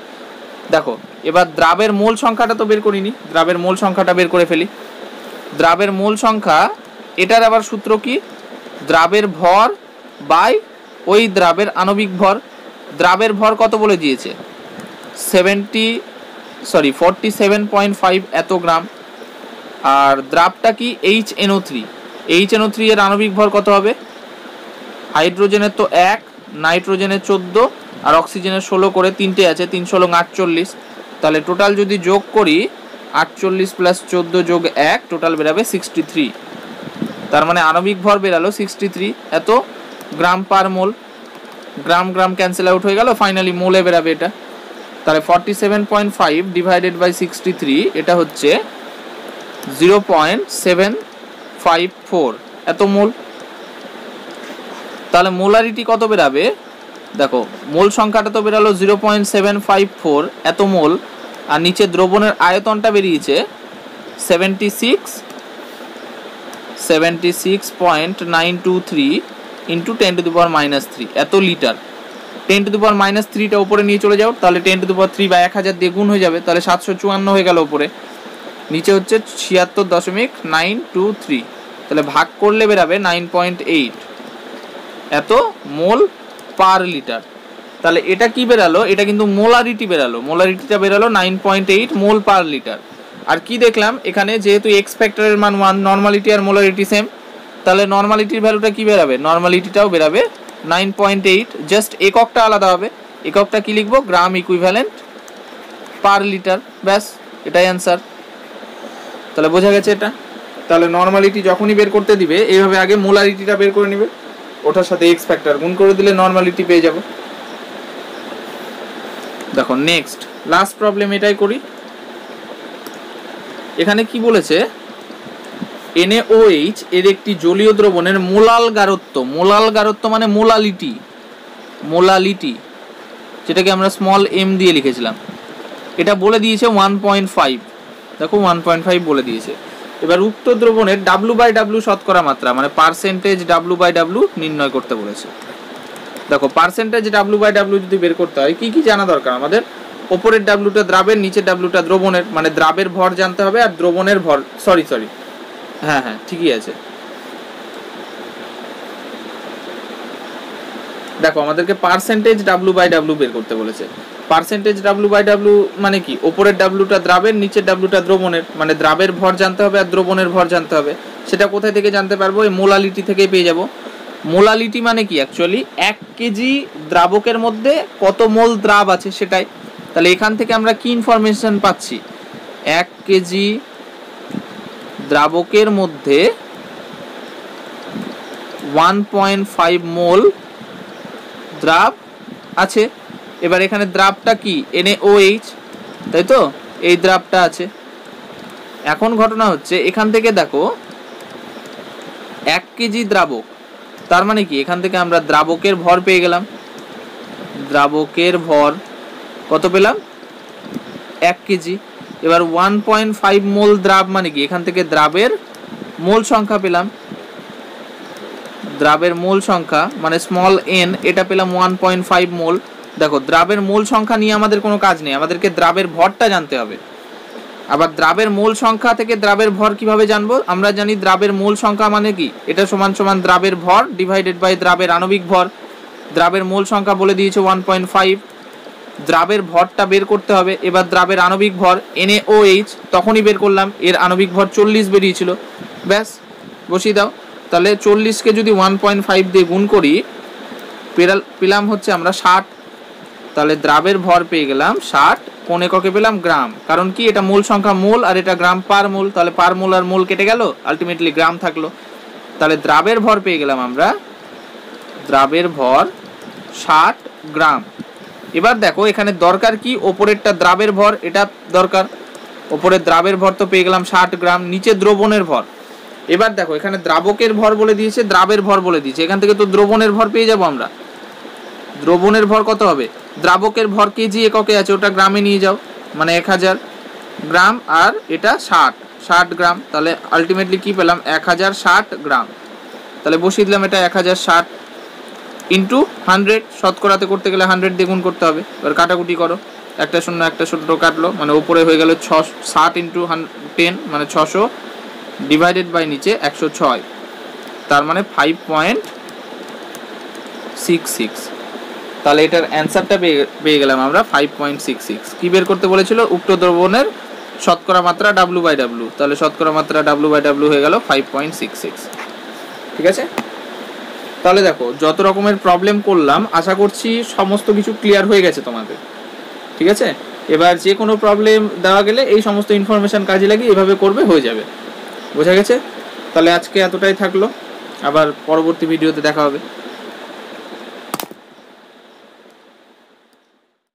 দেখো, এবার দ্রাবের মোল সংখ্যাটা তো বের করিনি। দ্রাবের মোল সংখ্যাটা বের করে ফেলি। দ্রাবের মোল সংখ্যা, এটার আবার সূত্র কি? দ্রাবের ভর বাই ওই দ্রাবের আণবিক ভর। দ্রাবের ভর কত বলে দিয়েছে? Seventy sorry forty seven point five এত গ্রাম। আর দ্রাবটা কি H N O three H N O three এর আণবিক ভর কত হবে? হাইড্রোজেনের তো এক, নাইট্রোজেনের চোদ্দ, আর অক্সিজেনের ষোলো করে তিনটে আছে, তিন ষোলো আটচল্লিশ। তাহলে টোটাল যদি যোগ করি, আটচল্লিশ প্লাস চোদ্দ যোগ এক টোটাল বেরাবে সিক্সটি থ্রি তার মানে আণবিক ভর বেরালো সিক্সটি থ্রি এত gram per mole. Gram gram cancel out হয়ে গেল ফাইনালি মোলে বেরাবে এটা। তাহলে forty seven point five divided by sixty three এটা হচ্ছে zero point seven five four এত মোল। তাহলে মোলারিটি কত বেরাবে? দেখো, মোল সংখ্যাটা তো বেরালো zero point seven five four এত মোল। আর নিচে দ্রবণের আয়তনটা বেরিয়েছে seventy six seventy six point nine two three into ten to the power minus three এত litre ten to the power minus থ্রিটা উপরে নিয়ে চলে যাও, তাহলে ten to the power three বা এক হাজার দিয়ে গুণ হয়ে যাবে, তাহলে সাতশো চুয়ান্ন হয়ে গেল উপরে। নিচে হচ্ছে ছিয়াত্তর দশমিক নাইন টু থ্রি তাহলে ভাগ করলে বেরাবে নাইন পয়েন্ট এইট এত মোল পার লিটার তাহলে এটা কি বেরালো? এটা কিন্তু মোলারিটি বেরালো। মোলারিটিটা বেরালো nine point eight mole per litre আর কি দেখলাম? এখানে যেহেতু এক্স ফ্যাক্টরের মান ওয়ান নর্মালিটি আর মোলারিটি সেম তাহলে নর্মালিটির ভ্যালুটা কি বেরাবে? নর্মালিটিটাও বেরাবে নাইন পয়েন্ট এইট জাস্ট এককটা আলাদা হবে। এককটা কি লিখব? গ্রাম ইকুইভ্যালেন্ট পার লিটার ব্যাস, এটাই অ্যান্সার তাহলে বোঝা গেছে এটা? তাহলে নর্মালিটি যখনই বের করতে দিবে, এইভাবে আগে মোলারিটিটা বের করে নেবে। ওটার সাথে এক্স ফ্যাক্টর গুণ করে দিলে নর্মালিটি পেয়ে যাব। দেখো নেক্সট লাস্ট প্রবলেম এটাই করি। এখানে কি বলেছে? NaOH এর একটি জলীয় দ্রবণের মোলাল গারত্ব মোলাল গারত্ব মানে মোলালিটি। মোলালিটি, যেটাকে আমরা স্মল এম দিয়ে লিখেছিলাম। এটা বলে দিয়েছে ওয়ান পয়েন্ট ফাইভ দেখো ওয়ান পয়েন্ট ফাইভ বলে দিয়েছে। এবার উক্ত দ্রবণের ডাব্লু বাই ডাব্লু শতকরা মাত্রা মানে পার্সেন্টেজ ডাব্লু বাই ডাব্লু নির্ণয় করতে বলেছে। দেখো পার্সেন্টেজ ডাব্লু বাই ডাব্লু যদি বের করতে হয়, কি কি জানা দরকার আমাদের? ওপরের ডাব্লুটা দ্রাবের, নিচের ডাব্লুটা দ্রবণের মানে দ্রাবের ভর জানতে হবে আর দ্রবণের ভর সরি সরি হ্যাঁ হ্যাঁ ঠিকই আছে। দেখো, আমাদেরকে পার্সেন্টেজ ডাব্লু বাই ডাব্লু বের করতে বলেছে। পার্সেন্টেজ ডাব্লু বাই ডাব্লু মানে কি? ওপরের ডাব্লুটা দ্রাবের, নিচের ডাব্লুটা দ্রবণের মানে দ্রাবের ভর জানতে হবে আর দ্রবণের ভর জানতে হবে। সেটা কোথায় থেকে জানতে পারব? এই মোলালিটি থেকে পেয়ে যাব। মোলালিটি মানে কি? অ্যাকচুয়ালি এক কেজি দ্রাবকের মধ্যে কত মোল দ্রাব আছে সেটাই। তাহলে এখান থেকে আমরা কি ইনফরমেশন পাচ্ছি? এক কেজি দ্রাবকের মধ্যে ওয়ান পয়েন্ট ফাইভ মোল দ্রাব আছে। এবার এখানে দ্রাবটা কি? NaOH তাই তো? এই দ্রাবটা আছে। এখন ঘটনা হচ্ছে, এখান থেকে দেখো, এক কেজি দ্রাবক, তার মানে কি? এখান থেকে আমরা দ্রাবকের ভর পেয়ে গেলাম। দ্রাবকের ভর কত পেলাম? এক কেজি। এবার ওয়ান পয়েন্ট ফাইভ মোল দ্রাব মানে কি? এখান থেকে দ্রাবের মোল সংখ্যা পেলাম। দ্রাবের মোল সংখ্যা মানে স্মল এন এটা পেলাম ওয়ান পয়েন্ট ফাইভ মোল। দেখো, দ্রাবের মোল সংখ্যা নিয়ে আমাদের কোনো কাজ নেই। আমাদেরকে দ্রাবের ভরটা জানতে হবে। আবার দ্রাবের মোল সংখ্যা থেকে দ্রাবের ভর কীভাবে জানব? আমরা জানি দ্রাবের মোল সংখ্যা মানে কি? এটা সমান সমান দ্রাবের ভর ডিভাইডেড বাই দ্রাবের আণবিক ভর। দ্রাবের মোল সংখ্যা বলে দিয়েছে ওয়ান পয়েন্ট ফাইভ দ্রাবের ভরটা বের করতে হবে। এবার দ্রাবের আণবিক ভর NaOH তখনই বের করলাম। এর আণবিক ভর চল্লিশ বেরিয়েছিল। ব্যাস, বসিয়ে দাও। তাহলে চল্লিশকে যদি ওয়ান পয়েন্ট ফাইভ দিয়ে গুণ করি, পেরাল, পেলাম হচ্ছে আমরা ষাট। তাহলে দ্রাবের ভর পেয়ে গেলাম ষাট, কোন এককে পেলাম গ্রাম। কারণ কি? এটা মূল সংখ্যা মোল আর এটা গ্রাম পার মোল। তাহলে পার মোল আর মোল কেটে গেল আলটিমেটলি গ্রাম থাকল। তাহলে দ্রাবের ভর পেয়ে গেলাম আমরা, দ্রাবের ভর ষাট গ্রাম। এবার দেখো, এখানে দরকার কি? ওপরেরটা দ্রাবের ভর, এটা দরকার। ওপরের দ্রাবের ভর তো পেয়ে গেলাম ষাট গ্রাম, নিচে দ্রবণের ভর। এবার দেখো, এখানে দ্রাবকের ভর বলে দিয়েছে, দ্রাবের ভর বলে দিয়েছে। এখান থেকে তো দ্রবণের ভর পেয়ে যাব আমরা। দ্রবণের ভর কত হবে? দ্রাবকের ভর কেজি এককে আছে, ওটা গ্রামে নিয়ে যাও। মানে এক হাজার গ্রাম, আর এটা ষাট। ষাট গ্রাম, তাহলে আলটিমেটলি কি পেলাম? এক হাজার ষাট গ্রাম। তাহলে বসিয়ে দিলাম এটা এক হাজার ষাট। ইন্টু হান্ড্রেড শতকরাতে করতে গেলে হান্ড্রেড দ্বিগুণ করতে হবে। এবার কাটাকুটি করো। একটা শূন্য একটা শূন্য কাটলো। মানে উপরে হয়ে গেল ছ, ষাট ইন্টু টেন মানে ছশো ডিভাইডেড বাই নিচে একশো ছয়। তার মানে ফাইভ পয়েন্ট সিক্স সিক্স তাহলে এটার অ্যান্সারটা পেয়ে পেয়ে গেলাম আমরা ফাইভ পয়েন্ট সিক্স সিক্স কী বের করতে বলেছিল? উক্ত দ্রবণের শতকরা মাত্রা ডাব্লু বাই ডাব্লু তাহলে শতকরা মাত্রা ডাব্লু বাই ডাব্লু হয়ে গেল ফাইভ পয়েন্ট সিক্স সিক্স ঠিক আছে? তাহলে দেখো, যত রকমের প্রবলেম করলাম, আশা করছি সমস্ত কিছু ক্লিয়ার হয়ে গেছে তোমাদের। ঠিক আছে? এবার যে কোনো প্রবলেম দেওয়া গেলে এই সমস্ত ইনফরমেশান কাজে লাগিয়ে এভাবে করবে, হয়ে যাবে। বোঝা গেছে? তাহলে আজকে এতটাই থাকল। আবার পরবর্তী ভিডিওতে দেখা হবে।